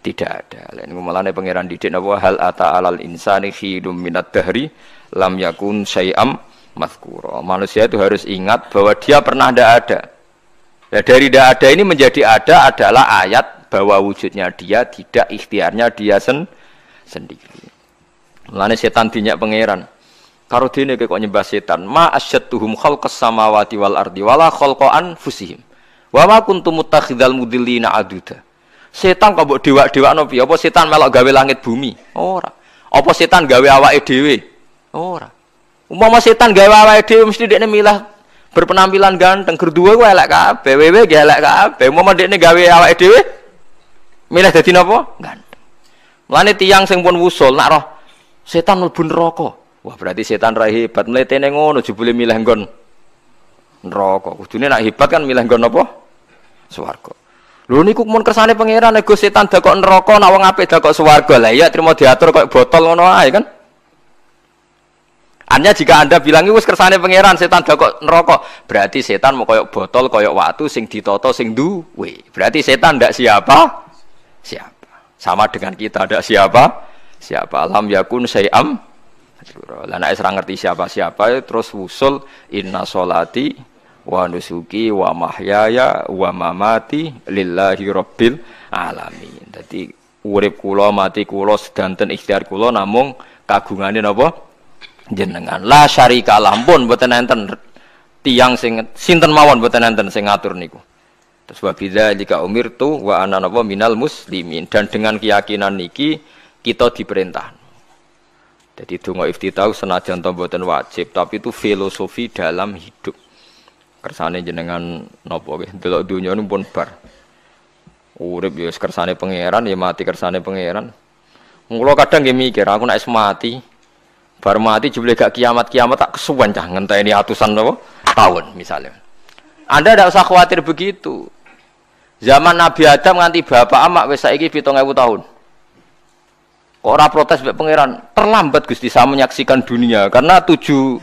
A: tidak ada. Lain mulane pangeran didik napa hal ata alal insani khidum minat dahri lam yakun syai'am mazkura. Manusia itu harus ingat bahwa dia pernah tidak ada. Ya, dari tidak ada ini menjadi ada adalah ayat bahwa wujudnya dia tidak ikhtiarnya dia sen sendiri. Mulane setan dinyak pangeran. Karo dene kok nyembah setan? Ma asyadtuhum khalqas samawati wal ardi wala khalqa anfusihim. Wa ma kuntum mutakhidal mudillina aduda. Setan kok mbok dewa-dewakno piye? Apa setan melok gawe langit bumi? Ora. Apa setan gawe awake dhewe? Ora umpama setan gawe awake dhewe mesti dekne milah berpenampilan ganteng gerduwe ku elek kabeh wewe ge elek kabeh umpama dekne gawe awake dhewe milih dadi napa ganteng mulane tiyang sing pun wusul nak roh setan mlebu neraka Wah berarti setan ra hebat mletene ngono jebule milih nggon neraka. Kudune nak hebat kan milih nggon apa? Swarga. Lho niku mun kersane pangeran nego setan dakok neraka nak wong apik dakok swarga. Lah iya terima diatur kok botol ngono ae kan. Hanya jika anda bilang itu kersane pangeran setan dakok neraka, berarti setan mau koyok botol koyok waktu sing ditoto sing duwe. Berarti setan ndak siapa? Siapa? Sama dengan kita ada siapa? Siapa? Alam yakun sayam lah nek ora ngerti siapa-siapa terus wusul inna solati wa nusuki wa mahyaya wa mamati lillahi rabbil alamin. Dadi urip kula mati kula sedanten ikhtiar kula namung kagungane napa jenengan. La syarika lampun mboten enten tiang sing sinten mawon mboten enten sing ngatur niku. Terus wa bidzalika umirtu wa ana minal muslimin dan dengan keyakinan niki kita diperintah jadi donga iftitah senajan to mboten wajib, tapi itu filosofi dalam hidup. Kersane jenengan napa nggih delok donya pun bar. Urip ya kersane pangeran ya mati kersane pangeran. Mula kadang nggih mikir aku nek mati bar mati jebule gak kiamat-kiamat tak kesuwen cah ngenteni atusan napa tahun misalnya. Anda tidak usah khawatir begitu. Zaman Nabi Adam nganti bapak amak wis saiki 7000 tahun. Kok ora protes mbek pangeran? Terlambat Gusti saya menyaksikan dunia karena tujuh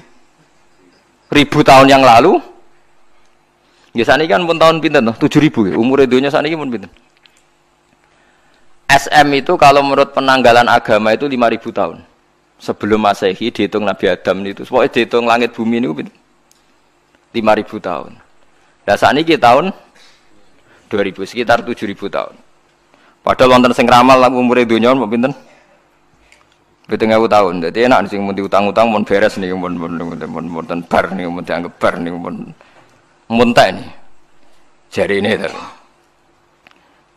A: ribu tahun yang lalu Ya ini kan pun tahun pinten tuh? Tujuh ribu ya. Umur dunia ini pun pinten? SM itu kalau menurut penanggalan agama itu 5000 tahun. Sebelum Masehi dihitung Nabi Adam itu. Pokoknya dihitung langit bumi ini 5000 tahun. Nah saat ini tahun 2000 sekitar 7000 tahun. Padahal wonten sing ramal lah umure donya mau pinten? Pitung tahun. Jadi enak sing mun utang-utang mun beres nih mun mun mun mun bar nih mun dianggap bar nih mun mun nih. Jari ini tapi.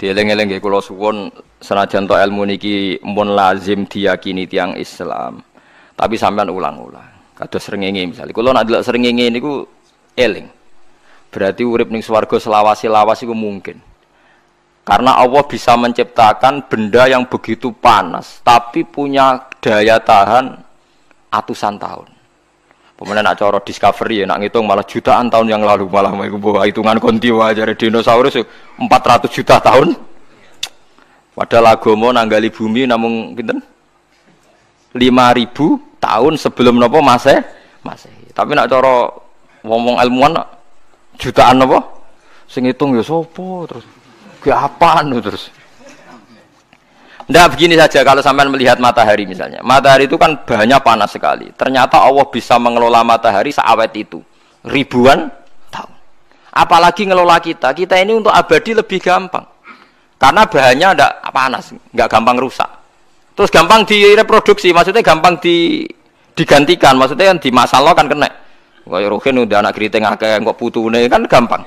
A: Dieling-eling nggih kula suwun senajan to ilmu niki mun lazim diyakini tiang Islam. Tapi sampean ulang-ulang. Kados srengenge misalnya. Kula nak delok srengenge niku eling. Berarti urip ning swarga selawasi-lawas iku mungkin. Karena Allah bisa menciptakan benda yang begitu panas, tapi punya daya tahan atusan tahun. Pemenang nak coro discovery ya, nak ngitung malah jutaan tahun yang lalu malah mau bawa hitungan kontiwa aja dinosaurus 400 juta tahun. Padahal agomo nanggali bumi namun pinten? 5000 tahun sebelum nopo mase mase. Tapi nak coro ngomong ilmuwan jutaan nopo? Sing hitung ya sopo terus? Ke apaan terus Nah begini saja kalau sampai melihat matahari misalnya. Matahari itu kan banyak panas sekali. Ternyata Allah bisa mengelola matahari seawet itu. Ribuan tahun. Apalagi ngelola kita. Kita ini untuk abadi lebih gampang. Karena bahannya ada panas. nggak gampang rusak. Terus gampang direproduksi. Maksudnya gampang di, digantikan. Maksudnya kan di masalah kan kena. Kayak Ruhin udah anak keriting akeh kok putune kan gampang.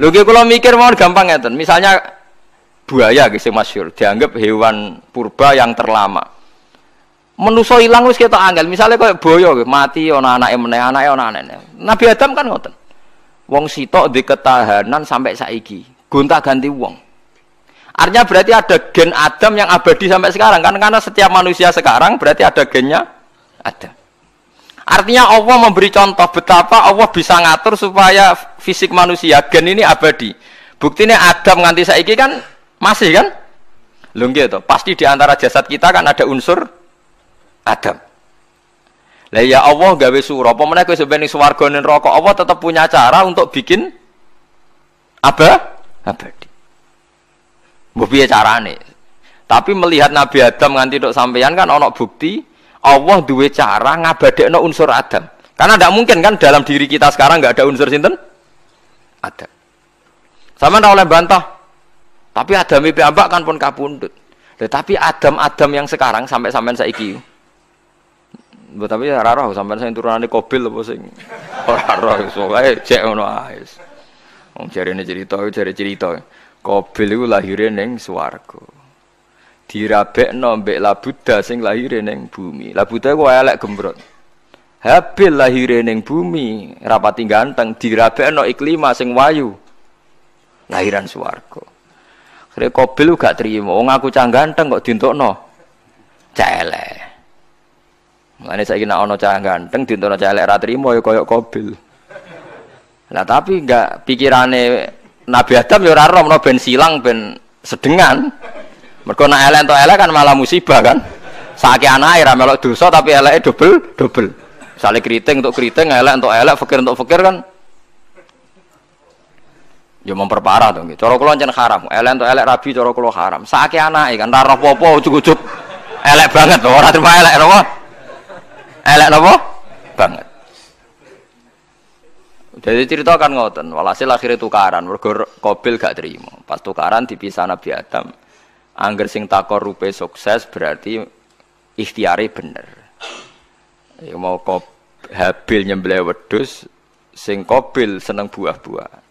A: Lho kalau mikir mau gampang ya Misalnya buaya gitu masyur dianggap hewan purba yang terlama. Menuso hilang wis kita angel misalnya kayak boyo mati meneh anake ona anake Nabi Adam kan ngoten wong sitok di ketahanan sampai saiki gonta ganti wong. Artinya berarti ada gen Adam yang abadi sampai sekarang kan karena setiap manusia sekarang berarti ada gennya ada artinya Allah memberi contoh betapa Allah bisa ngatur supaya fisik manusia gen ini abadi. Buktinya Adam nganti saiki kan masih kan? Lho gitu. Pasti di antara jasad kita kan ada unsur Adam. Lah ya Allah gawe surah, apa meneh kowe sampeyan swarga ning neraka, Allah tetap punya cara untuk bikin apa? Abadi. Mbok piye carane? Tapi melihat Nabi Adam nganti tok sampeyan kan ana bukti Allah duwe cara ngabadekno unsur Adam. Karena tidak mungkin kan dalam diri kita sekarang nggak ada unsur sinten? Adam. Sama ndak oleh bantah. Tapi Adam itu ambak kan pun kapundut. Tetapi Adam-Adam yang sekarang sampai sampai saiki. Mbok tapi ora roh sampean sing turunane Kobil apa sing ora roh pokoke cek ngono ae. Wong jarene cerita jare cerita. Kobil iku lahire ning swarga. Dirabekno mbek Labuda sing lahire ning bumi. Labuda ku elek gembrot. Habil lahire ning bumi, rapati ganteng dirabekno iklima sing wayu. Lahiran swarga. Kira kobil gak terima. Wong aku cah ganteng kok dintokno. Cele. Mulane saiki nek ana cah ganteng dintokno cele ra trimo ya koyo kobil. Nah tapi enggak pikirane Nabi Adam ya ora roh ben silang ben sedengan. Mergo nek elek entuk elek kan malah musibah kan. Saiki anake ra melok dosa tapi eleke dobel dobel. Misale keriting untuk keriting, elek untuk elek, fakir untuk fakir kan Ya memperparah dong. Gitu. Cara kula ancen haram. Elek entuk elek rabi cara kula haram. Sake anake kan roh apa ujug-ujug elek banget lho, ora terima elek napa? Elek napa? Banget. Jadi cerita kan ngoten, walhasil akhirnya tukaran, mergo Kobil gak terima. Pas tukaran dipisah Nabi Adam. Angger sing takor rupe sukses berarti ikhtiari bener. Ya mau kop Habil nyembelih wedhus, sing Kobil seneng buah-buah.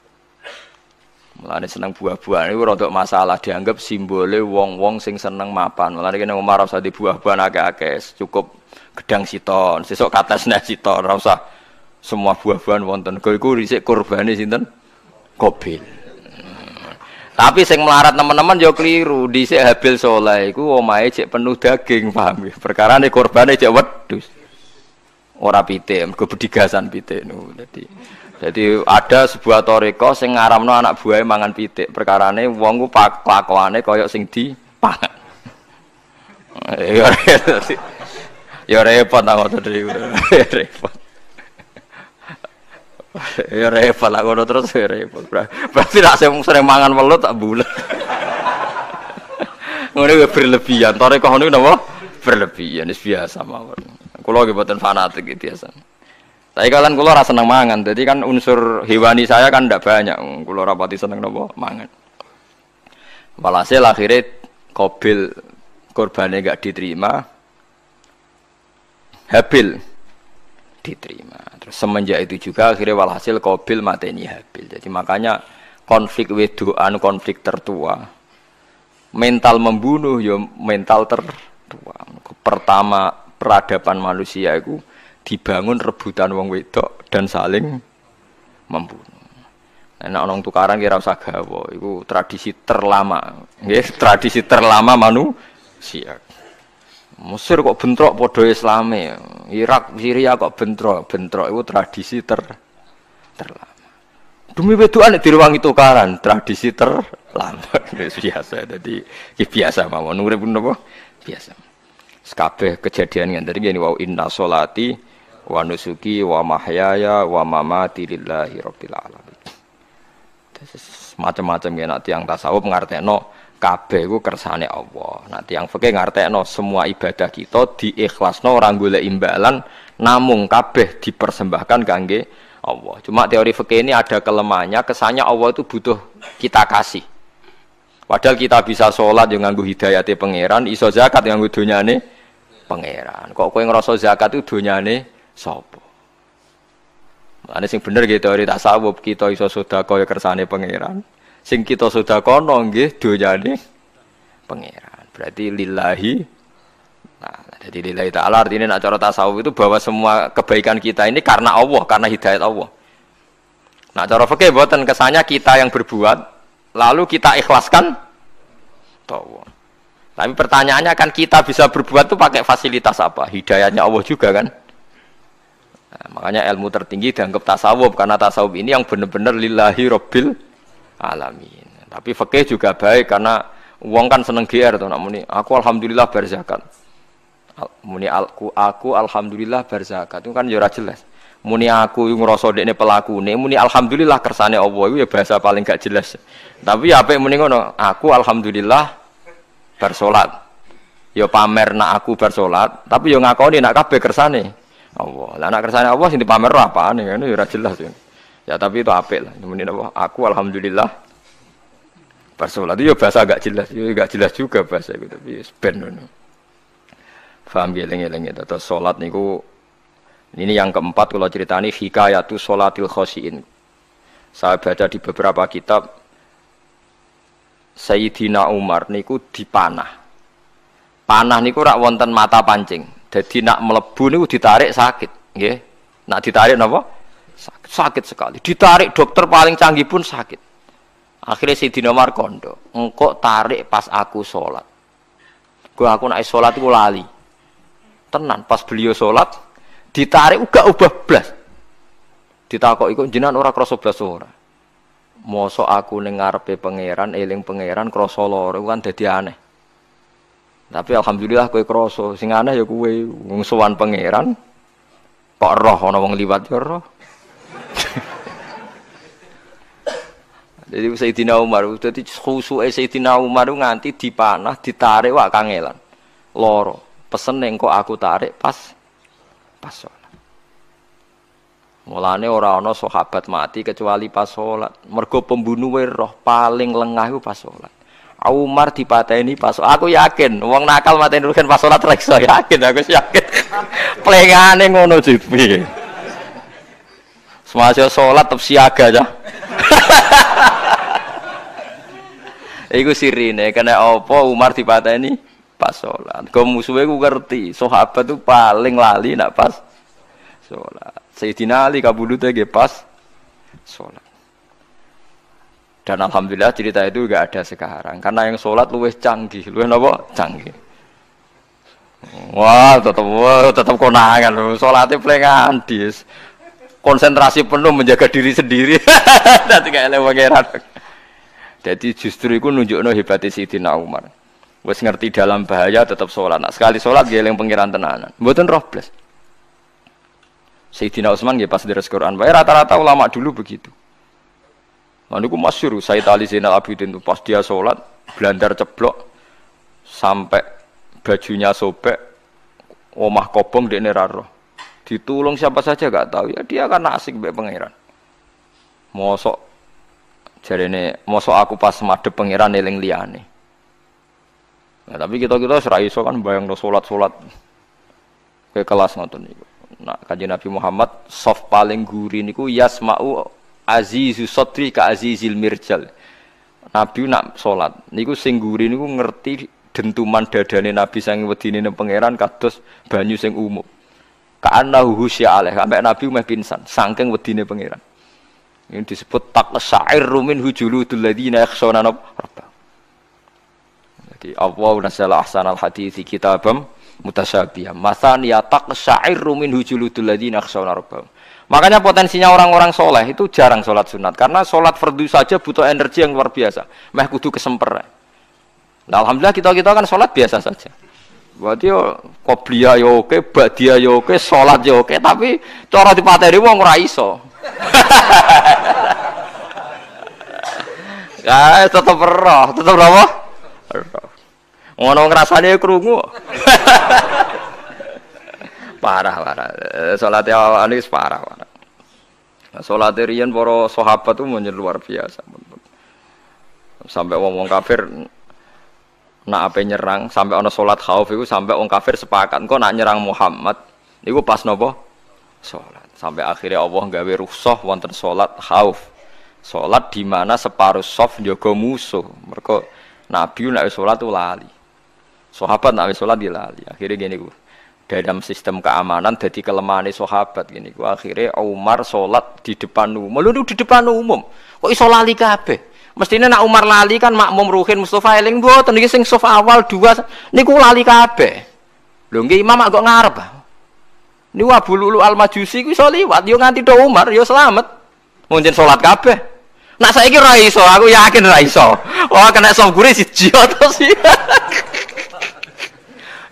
A: Mulane seneng buah-buahan itu rodok masalah dianggap simbole wong-wong sing seneng mapan. Mulane kene Umar usah di buah-buahan akeh-akeh, cukup gedang siton, sesuk katesnya siton, ora usah semua buah-buahan wonten. Kau iku dhisik kurbane sinten? Kobil. Tapi sing melarat teman-teman yo keliru. Dhisik Habil Soleh iku omahe cek penuh daging, paham ya? Perkara ne korbane cek wedhus. Ora pitik, mergo bedigasan pitik niku. Dadi jadi ada sebuah toriko sing ngaramno anak buahnya mangan pitik. Perkarane wong ku kelakuane koyok sing di pangan. Ya, ya repot aku tadi. Repot. Ya repot lah ngono terus ya repot. Berarti nak sing sering mangan welut tak bulet. Ngono ya berlebihan. Toreko ngono napa? Berlebihan biasa mawon. Kula nggih boten fanatik biasa. Tapi kalian kula rasa seneng mangan, jadi kan unsur hewani saya kan tidak banyak. Kula rapati seneng nopo mangan. Walhasil akhirnya Kobil korbannya gak diterima, Habil diterima. Terus semenjak itu juga akhirnya walhasil Kobil mateni Habil. Jadi makanya konflik wedoan konflik tertua. Mental membunuh ya mental tertua. Pertama peradaban manusia itu dibangun rebutan wong wedok dan saling membunuh. Nah, orang tukaran kira usah gawa, itu tradisi terlama, nggih, tradisi terlama manusia. Mesir kok bentrok podo Islame, Irak, Syria kok bentrok, bentrok itu tradisi ter terlama. Demi wedokan di ruang itu karan, tradisi terlama, biasa. Jadi biasa mawon, urip napa? Biasa. Sekabeh kejadian yang tadi gini wow inna solati wa nusuki wa mahyaya wa mamati lillahi rabbil alamin. Macam-macam ya nanti yang tasawuf ngartekno kabeh ku kersane Allah. Nanti yang fikih ngartekno semua ibadah kita diikhlasno orang golek imbalan namung kabeh dipersembahkan kangge Allah. Cuma teori fikih ini ada kelemahannya, kesannya Allah itu butuh kita kasih. Padahal kita bisa sholat yang nganggu hidayati pangeran, iso zakat yang nganggu dunyane pangeran. Kok kowe ngerasa zakat itu dunyane sapa? Ane sing bener gitu teori tasawuf kita iso sedekah ya kersane pangeran. Sing kita sedekahno nggih dunyane pangeran. Berarti lillahi Nah, jadi lillahi ta'ala artinya nak cara tasawuf itu bahwa semua kebaikan kita ini karena Allah, karena hidayat Allah. Nah, cara fikih buatan kesannya kita yang berbuat, lalu kita ikhlaskan Allah. Tapi pertanyaannya kan kita bisa berbuat itu pakai fasilitas apa? Hidayatnya Allah juga kan? Nah, makanya ilmu tertinggi dianggap tasawuf karena tasawuf ini yang benar-benar lillahi robbil alamin. Tapi fikih juga baik karena uang kan seneng GR tuh namun aku alhamdulillah berzakat muni aku aku alhamdulillah berzakat itu kan ya jelas. Muni aku ngerasa dekne pelaku nih muni alhamdulillah kersane Allah itu ya bahasa paling gak jelas. Tapi ya apa muni ngono aku alhamdulillah bersolat ya pamer nak aku bersolat tapi ya ngakoni nak kabeh kersane Allah lah nak kersane Allah sing dipamer apa nih kan ya jelas ya ya tapi itu apik lah muni apa aku alhamdulillah bersolat itu ya bahasa gak jelas ya gak jelas juga bahasa itu tapi ben ngono Faham ya lengi-lengi. Terus sholat niku ini yang keempat kalau ceritani hikayatu sholatil khosiin. Saya baca di beberapa kitab Sayyidina Umar niku dipanah. Panah niku rak wonten mata pancing. Jadi nak melebu niku ditarik sakit, nggih. Nak ditarik napa? Sakit, sakit sekali. Ditarik dokter paling canggih pun sakit. Akhirnya Sayyidina Umar kondo, engkau tarik pas aku sholat. Gua aku nak sholat itu lali tenan pas beliau sholat ditarik uga ubah blas ditakok ikut jinan ora krasa blas ora mosok aku ning ngarepe pangeran eling pangeran krasa lara kan dadi aneh tapi alhamdulillah kowe krasa sing aneh ya kowe wong sowan pangeran kok roh ana wong liwat ya roh Jadi Sayyidina Umar, jadi khusu Sayyidina Umar nganti dipanah, ditarik wak kangelan. Loro pesen kok aku tarik pas pas sholat. Mulane ora ana sahabat mati kecuali pas sholat. Mergo pembunuh roh paling lengah itu pas sholat. Umar dipateni pas aku yakin wong nakal mateni rugen pas sholat ra yakin aku yakin. Plengane ngono jipi. Semasa sholat tetap siaga aja. Iku sirine kena apa Umar dipateni pas sholat. Kau musuhnya ku ngerti, sahabat tuh paling lali nak pas sholat. Sayyidina Ali kabudutnya ge pas sholat. Dan alhamdulillah cerita itu gak ada sekarang karena yang sholat luwih canggih, luwih nopo canggih. Wah, tetap wah, tetap konangan loh. Sholatnya pelengan dis. Konsentrasi penuh menjaga diri sendiri. Nanti kayak lewat Jadi justru itu nunjukno hebatnya Sayyidina Umar. Wes ngerti dalam bahaya tetap sholat. Nah, sekali sholat dia yang pengiran tenanan. Buatan plus. Sayyidina Utsman dia pas dari Quran. Bayar rata-rata ulama dulu begitu. Lalu aku masyur Sayyid Ali Zainal Abidin itu pas dia sholat belandar ceblok sampai bajunya sobek, omah kobong di neraro. Ditulung siapa saja gak tahu ya dia kan asik be pangeran. Mosok jadi ini mosok aku pas madep pangeran eling liane. Nah, tapi kita kita serai iso kan bayang do sholat sholat ke kelas ngoten niku. Nah, kajian Nabi Muhammad soft paling gurih niku yasma'u azizu sotri ka azizil mirjal. Nabi nak sholat niku sing gurih niku ngerti dentuman dadane Nabi sang wedine pangeran kados banyu sing umum. Ka'annahu husya alaih sampai Nabi meh pingsan saking wedine pangeran. Ini disebut tak syair rumin hujuludul ladina yakhshawna rabbah. Jadi Allah nasala ahsanal hadithi kitabam mutasyabiyah. Masan ya tak syair rumin hujuludul ladina yakhshawna rabbah. Makanya potensinya orang-orang soleh itu jarang sholat sunat karena sholat fardu saja butuh energi yang luar biasa. Meh kudu kesemper. Nah, alhamdulillah kita kita kan sholat biasa saja. Berarti yo qobliya yo oke, badia yo oke, salat yo oke, tapi cara dipateni wong ora iso. Ya, tetep roh, tetep apa? Ngono ngrasane krungu. parah, parah. Salat awake parah, parah. Salat riyen para sahabat itu luar biasa. Sampai wong-wong kafir nak apa nyerang sampai ono sholat khauf itu sampai orang kafir sepakat kok nak nyerang Muhammad? Itu pas nopo? Sholat sampai akhirnya Allah gawe rusuh wonten sholat khauf. Sholat di mana separuh soft jogo musuh. Mereka Nabi nak sholat itu lali. Sahabat nak di lali. Akhirnya gini gue dalam sistem keamanan jadi kelemahan sahabat gini gue akhirnya Umar sholat di depan umum lalu di depan umum kok iso lali kabeh Mestinya nak Umar lali kan makmum ruhin Mustafa eling mboten iki sing sof awal dua niku lali kabeh. Lho nggih imam kok ngarep. Niku Abu Lulu Al Majusi ku iso liwat yo nganti do Umar yo selamat. Mungkin salat kabeh. Nak saiki ra iso, aku yakin ra iso. Wah kena sof gure siji to sih.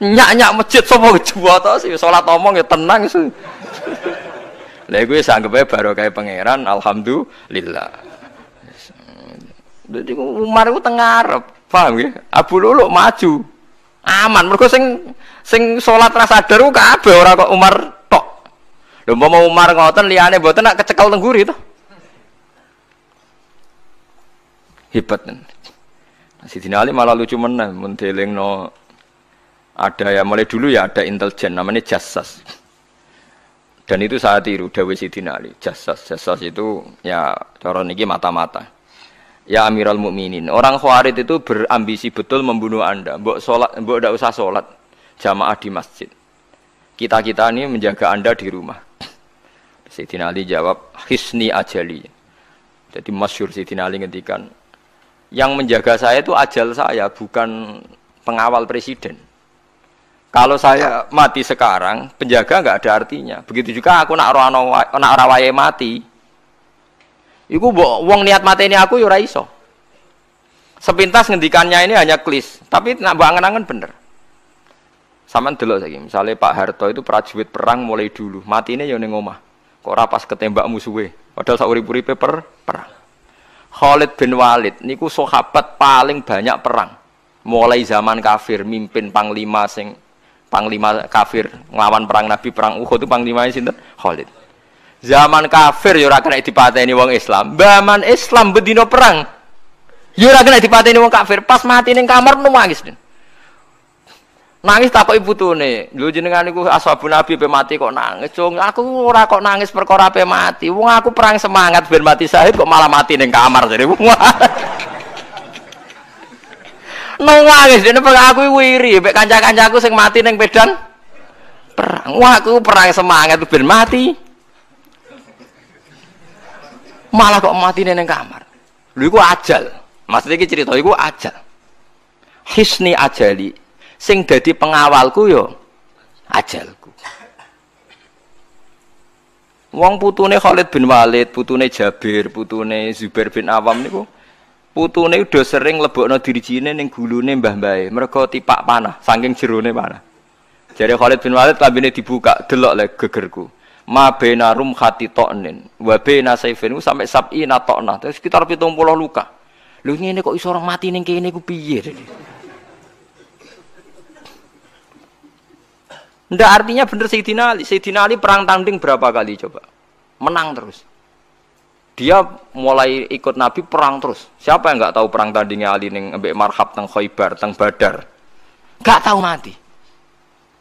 A: Nyak-nyak masjid sapa juwa to sih salat omong ya tenang sih. Lha iku sanggepe baru kayak pangeran alhamdulillah. Jadi Umar itu tengah paham ya? Abu Lulu maju, aman. Mereka sing sing sholat rasa daru kabeh orang kok Umar tok. Lho mau Umar ngoten liane mboten nak kecekel tengguri itu. Hebat. Sidina Ali malah lucu meneh mendeling no ada ya mulai dulu ya ada intelijen namanya jassas. Dan itu saat tiru Dawi Sidina Ali. Jassas, jassas itu ya cara niki mata-mata. Ya Amirul Mukminin, orang Khawarij itu berambisi betul membunuh Anda. Mbok salat, mbok tidak usah sholat jamaah di masjid. Kita-kita ini menjaga Anda di rumah. Sayyidina Ali jawab, "Hisni ajali." Jadi masyur Sayyidina Ali ngendikan, yang menjaga saya itu ajal saya, bukan pengawal presiden. Kalau saya mati sekarang, penjaga nggak ada artinya. Begitu juga aku nak orang mati, Iku wong niat mati ini aku ya iso. Sepintas ngendikannya ini hanya klis, tapi nak angen-angen bener. Sama dulu lagi, misalnya Pak Harto itu prajurit perang mulai dulu, mati ini ya ning omah. Kok rapas ketembak musuhnya, padahal sauri-uripe per perang. Khalid bin Walid niku sahabat paling banyak perang. Mulai zaman kafir mimpin panglima sing panglima kafir nglawan perang Nabi perang Uhud itu panglima sinten? Khalid. Zaman kafir ya ora kena dipateni wong Islam. Zaman Islam bedino perang. Ya ora kena dipateni wong kafir. Pas mati ning kamar nangis. Nangis takok ibu tune. Lho jenengan niku ashabun Nabi pe mati kok nangis. Cung, aku ora kok nangis perkara pe mati. Wong aku perang semangat ben mati syahid kok malah mati ning kamar jadi wong. nangis dene aku wiri mek kanca-kancaku sing mati ning pedan perang. Wah aku perang semangat ben mati. Malah kok mati neng kamar. Lu iku ajal. Maksudnya iki cerita iku ajal. Hisni ajali. Sing dadi pengawalku yo ajalku. Wong putune Khalid bin Walid, putune Jabir, putune Zubair bin Awam niku putune udah sering lebokno dirijine ning gulune mbah-mbahe. Mergo tipak panah, saking jerone panah. Jadi Khalid bin Walid lambene dibuka, delok le gegerku ma bena rum hati toknin wa bena saifin sampai sabi na tokna terus sekitar pitung puluh luka lu ini kok iso orang mati neng kene ku piye Ndak artinya bener Sayyidina Ali. Sayyidina Ali perang tanding berapa kali coba? Menang terus. Dia mulai ikut Nabi perang terus. Siapa yang nggak tahu perang tandingnya Ali ning ambek Marhab teng Khaibar, teng Badar? Gak tahu mati.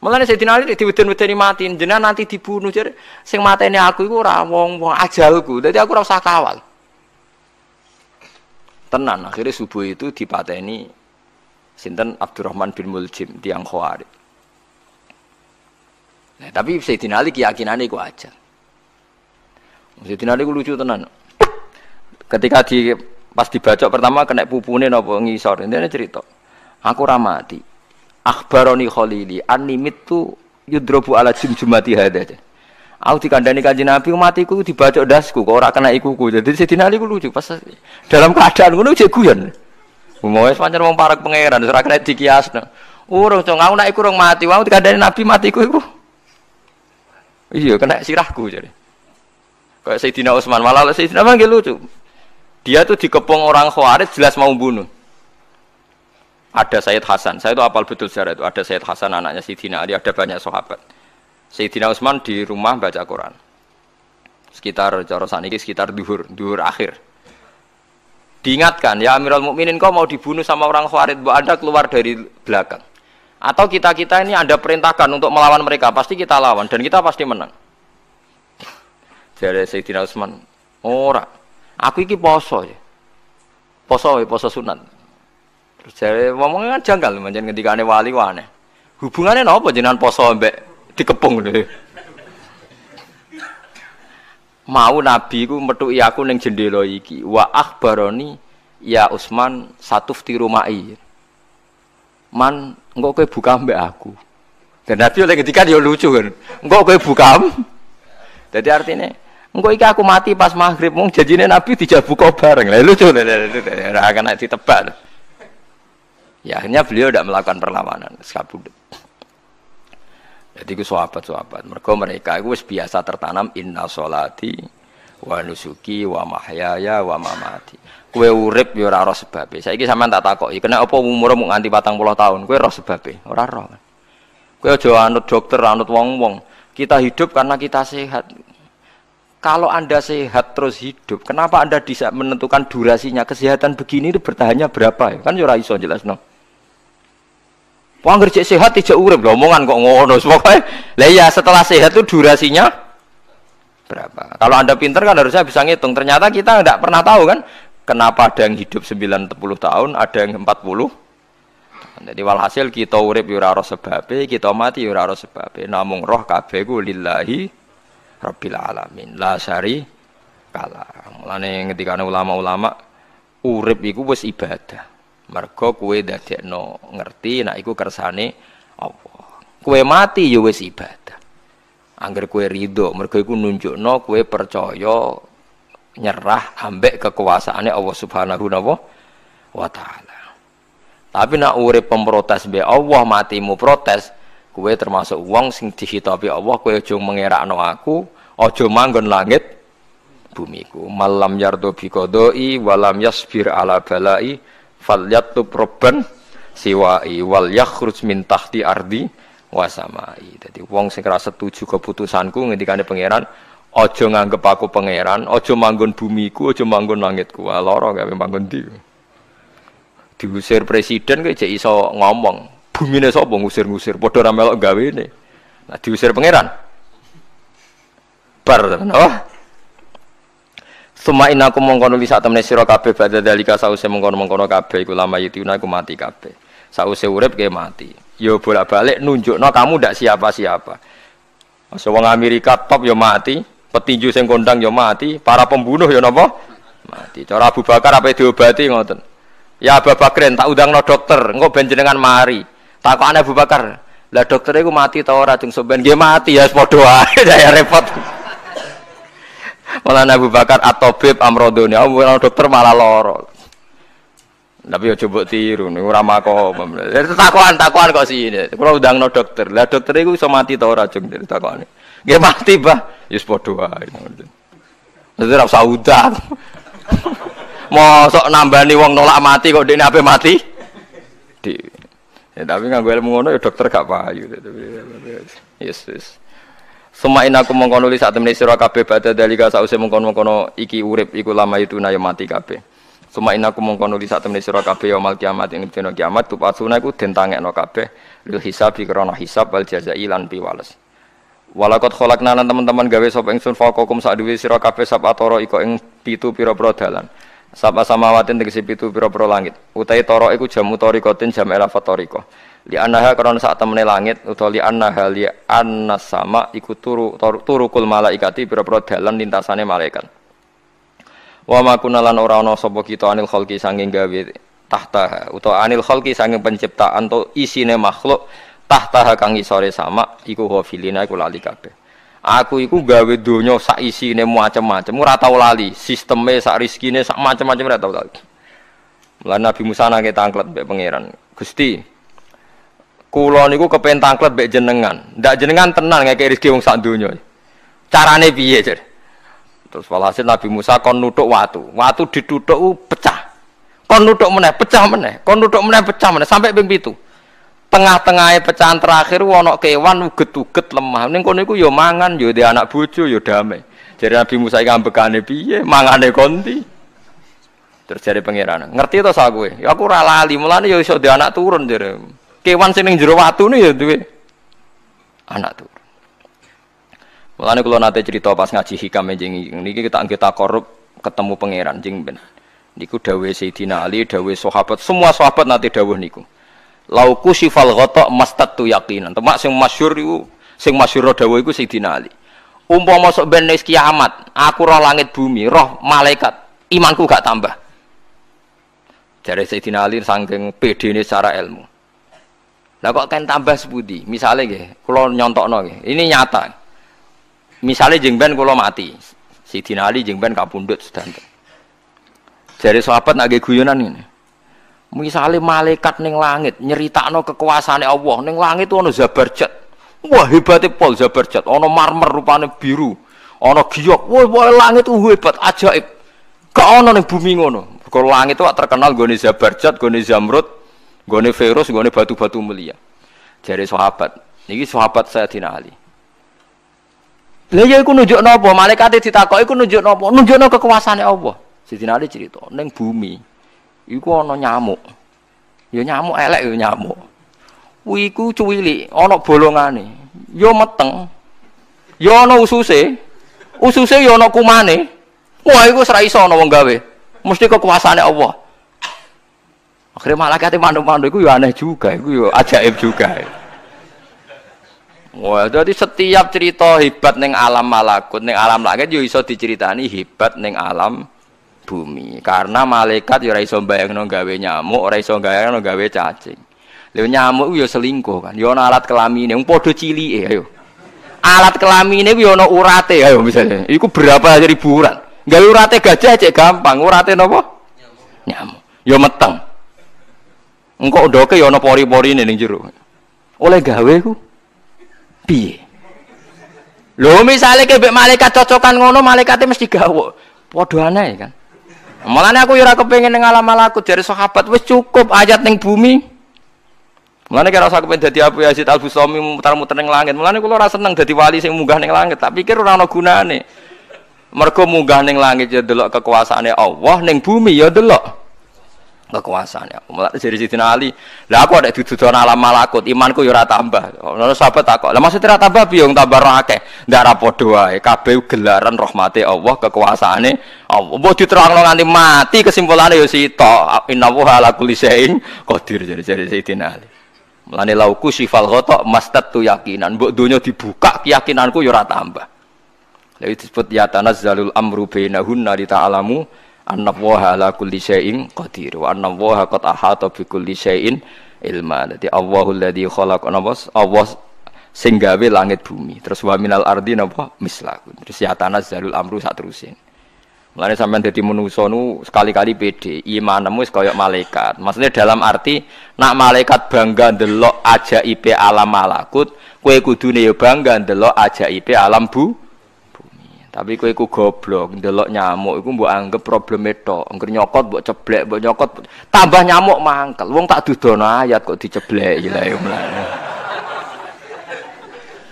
A: Mulane Sayyidina Ali diweden-wedeni mati, jenengan nanti dibunuh jadi sing mateni aku iku ora wong-wong ajalku. Dadi aku ora kawal. Tenan akhirnya subuh itu dipateni sinten Abdurrahman bin Muljim tiang Khawarij. Nah, tapi Sayyidina Ali keyakinannya itu aja. Sayyidina Ali lucu tenan. Ketika di pas dibaca pertama kena pupune napa ngisor. Ini cerita. Aku ramati akhbaroni khalili animit tu yudrobu ala jumjumati hada Aku dikandani kanjeng Nabi matiku dibaca dasku kok ora kena ikuku. Jadi Sayyidina Ali ku lucu pas dalam keadaan ngono cek guyon. Mau pancen wong parek pangeran ora kena dikiasno. Urung cong aku nek urung mati, wong dikandani Nabi matiku iku. Iya kena sirahku jadi. Kayak Sayyidina Utsman malah Sayyidina manggil lucu. Dia tuh dikepung orang Khawarij jelas mau bunuh ada Sayyid Hasan. Saya itu apal betul sejarah itu. Ada Sayyid Hasan anaknya Sayyidina Ali, ada banyak sahabat. Sayyidina Utsman di rumah baca Quran. Sekitar cara ini sekitar duhur, duhur akhir. Diingatkan, ya Amirul Mukminin kau mau dibunuh sama orang Khawarij, Bu Anda keluar dari belakang. Atau kita-kita ini ada perintahkan untuk melawan mereka, pasti kita lawan dan kita pasti menang. Jadi Sayyidina Utsman, ora. Aku iki poso ya. Poso, poso sunat. Terus jare ngomongnya kan janggal ketika ngendikane wali wane. Hubungannya napa jenengan poso mbek dikepung lho. Mau nabi ku metuki aku ning jendela iki. Wa akhbaroni ya Usman satu mai. Man engko kowe buka mbek aku. Dan Nabi oleh ketika dia lucu kan. Engko kowe buka. Jadi artinya engko iki aku mati pas maghrib mung janjine Nabi dijak buka bareng. Lah lucu ora akan ditebak. Ya akhirnya beliau tidak melakukan perlawanan, sekabudut. Jadi itu sahabat-sahabat. Mereka mereka itu biasa tertanam inna solati wa nusuki wa mahyaya wa mamati. Kue urip ya ora roh sebabe. Saiki sampean tak takoki, kena apa umur mau nganti 40 tahun? Kue roh sebabe, ora roh. Kue aja anut dokter, anut wong-wong. Kita hidup karena kita sehat. Kalau Anda sehat terus hidup, kenapa Anda bisa menentukan durasinya? Kesehatan begini itu bertahannya berapa? Kan ya ora iso jelas no. Wong cek sehat tidak urip lho omongan kok ngono. Pokoke lah iya setelah sehat itu durasinya berapa? Kalau Anda pinter kan harusnya bisa ngitung. Ternyata kita tidak pernah tahu kan kenapa ada yang hidup 90 tahun, ada yang 40. Jadi walhasil kita urip yo ora sebabe, kita mati yo ora sebabe. Namung roh kabeh ku lillahi rabbil alamin. La syari kala. Mulane ketika ulama-ulama urip iku wis ibadah. Mergo kue dadekno ngerti nak iku kersane Allah. Kue mati ya wis ibadah. Angger kue ridho, mergo iku nunjukno kue percaya nyerah ambek kekuasaannya Allah Subhanahu wa taala. Tapi nak urip pemprotes be Allah matimu protes, kue termasuk wong sing dihitabi Allah kue aja mengerakno aku, aja manggon langit bumiku. Malam yardo biqadai walam yasbir ala balai falyatub robban siwai wal yakhruj min tahti ardi wasamai. Jadi wong sing ora setuju keputusanku ngendikane pangeran, aja nganggep aku pangeran, aja manggon bumiku, aja manggon langitku. Lara gawe manggon ndi. Diusir presiden kok iso ngomong. Bumine sapa ngusir-ngusir, padha ra melok gawene. Nah diusir pangeran. Bar, oh. Suma ina aku mengkono li sak temne sira kabeh badha dalika sause mengkono-mengkono kabeh iku lama yutuna aku mati kabeh. Sause urip ke mati. Yo bolak-balik nunjukno kamu ndak siapa-siapa. Masa wong Amerika top yo mati, petinju sing kondang yo mati, para pembunuh yo napa? Mati. Cara Abu Bakar apa diobati ngoten. Ya Abu Bakar tak undangno dokter, engko ben jenengan mari. Takokane Abu Bakar, lah dokter iku mati ta ora jeng sampean nggih mati ya padha wae saya repot. Malah Abu Bakar atau Beb Amrodoni, aku dokter malah loro. Tapi ya coba tiru, nih ora makom. Takuan takuan kok sih ini. Kalau udah no dokter, lah dokter itu bisa mati tau racun dari takuan. Gak mati bah, yus podo aja. Jadi rasa udah. Mau sok nambani wong nolak mati kok dia apa mati? Di. Ya, tapi nggak gue ilmu ngono ya dokter gak payu. Yes, yes. Semain aku mengkono saat temene sira kabeh badha dalika sause mengkono-mengkono iki urip iku lama itu na mati kabeh. Semain aku mengkono li saat temene sira kabeh yaumul kiamat ing dina kiamat tupasuna iku den tangekno kabeh lil hisab krana hisab wal jazai lan piwales. Walakot kholak nanan teman-teman gawe sop ingsun fokokum sak duwe sira kabeh sab atoro iko ing pitu pira-pira dalan. Sapa samawatin tegese pitu pira-pira langit. Utai toro iku jamu torikotin jam elafat toriko. Li anaha karena saat temene langit utawa li anaha li annas sama iku turu turu kul malaikati pira-pira dalan lintasane malaikat. Wa ma kunalan ora ana sapa kita anil khalqi sanging gawe tahta utawa anil khalqi sanging penciptaan to isine makhluk tahta kang isore sama iku hafilina iku lali kabeh. Aku iku gawe donya sak isine macam-macam ora tau lali, sisteme sak rezekine sak macam-macam ora tau lali. Mulane Nabi Musa nangke tangklet mbek pangeran. Gusti, kula niku kepen tangklet mbek jenengan. Ndak jenengan tenan ngeke rezeki wong sak donya. Carane piye, Jar? Terus walhasil Nabi Musa kon nutuk watu. Watu ditutuk pecah. Kon nutuk meneh, pecah meneh. Kon nutuk meneh, pecah meneh sampai ping 7 tengah-tengahnya pecahan terakhir wono kewan uget-uget lemah. Ning kono iku ya mangan ya di anak bojo ya damai. Jadi Nabi Musa iki ambekane piye? Mangane konti. Terus jadi pangeran ngerti to sak kowe? Ya aku ora lali mulane ya iso di anak turun jare. Kewan sing ning jero watune ya duwe anak turun. Mulane kula nate cerita pas ngaji hikam jeng niki kita kita korup ketemu pangeran jeng ben niku dawuh Sayyidina Ali dawuh sahabat semua sahabat nate dawuh niku lauku sifal ghotok mastatu yakinan. Temak sing masyur itu sing masyur dawuh iku Sayyidina Ali umpama masuk ben kiamat aku roh langit bumi roh malaikat imanku gak tambah. Dari Sayyidina Ali saking pede ini secara ilmu. Lah kok kan tambah sebudi misalnya gak kalau nyontokno nggih. Ini nyata. Misalnya jeng ben kalau mati Sayyidina Ali jeng ben kapundhut sedanten. Dari sahabat nage guyonan ini Misalnya malaikat ning langit nyeritakno kekuasaan Allah ning langit ono zabarjat. Wah hebatnya pol zabarjat. Ono marmer rupane biru. Ono giok. Wah, wah langit itu hebat ajaib. Gak ono ning bumi ngono. Kalau langit itu terkenal gone zabarjat, gone zamrud, gone virus, gone batu-batu mulia. Jadi sahabat. Niki sahabat saya Dina Ali. Lah ya iku nunjuk napa? Malaikat ditakoki iku nunjuk napa? Nunjukno kekuasaane Allah. Sidina Ali cerita ning bumi iku ana nyamuk. Ya nyamuk elek ya nyamuk. Kuwi iku cuwili, ana bolongane. Ya meteng. Ya ana ususe. Ususe ya ana kumane. Wah iku ora iso ana wong gawe. Mesti kekuasaane Allah. Akhirnya malaikat mandu-mandu itu ya aneh juga, itu ya ajaib juga. Wah, jadi setiap cerita hebat neng alam malakut, neng alam langit yo iso diceritani hebat neng alam bumi. Karena malaikat ya ora iso bayangno gawe nyamuk ora iso bayangno gawe cacing. Lho nyamuk ya selingkuh kan. Ya ana alat kelamine wong padha cilike ayo. Alat kelamine ku ya ana urate ayo misalnya. Iku berapa ribu urat? Gawe urate gajah cek gampang. Urate napa? Nyamuk. Ya meteng. Engko ndoke ya ana pori-porine ning jero. Oleh gawe ku? Piye? Lho misalnya kebek malaikat cocokan ngono malaikatnya mesti gawok. Padha aneh kan. Mulane aku ora kepengin ning alam malakut dari sahabat wis cukup ayat ning bumi. Mulane kira usah kepen dadi Abu Yazid Al Bustami muter-muter ning langit. Mulane kula ora seneng dadi wali sing munggah ning langit, tak pikir ora ana gunane. Mergo munggah ning langit ya delok kekuasaane Allah, ning bumi ya delok kekuasaan ya. Mulai dari Sidina Ali, lah aku ada dituduhan alam malakut, imanku ya ora tambah. Ono sahabat takok, lah maksudnya ora tambah wong tambah ora akeh. Ndak ra padha wae, kabeh gelaran rahmate Allah, kekuasaane Allah. Mbok diterangno nganti mati kesimpulane ya sita. Innallaha ala kulli syai'in qadir jadi dari Sidina Ali. Mulane lauku sifal ghata mastatu yakinan. Mbok donya dibuka keyakinanku ya ora tambah. Lalu disebut ya tanazzalul amru bainahunna li ta'alamu anna waha ala kulli syai'in qadir wa anna waha qad ahata bi kulli syai'in ilma. Dadi Allahul ladzi khalaq Allah sing gawe langit bumi. Terus wa minal ardi napa mislahun terus ya tanazzalul amru sak terusin. Mulane sampean dadi manusa nu sekali-kali pede, imanmu wis kaya malaikat. Maksudnya dalam arti nak malaikat bangga ndelok ajaib alam malakut, kowe kudune ya bangga ndelok ajaib alam bu tapi kowe iku goblok, ndelok nyamuk iku mbok anggap problem itu. Engger nyokot mbok ceblek, mbok nyokot tambah nyamuk mangkel. Wong tak dudono ayat kok diceblek ya lah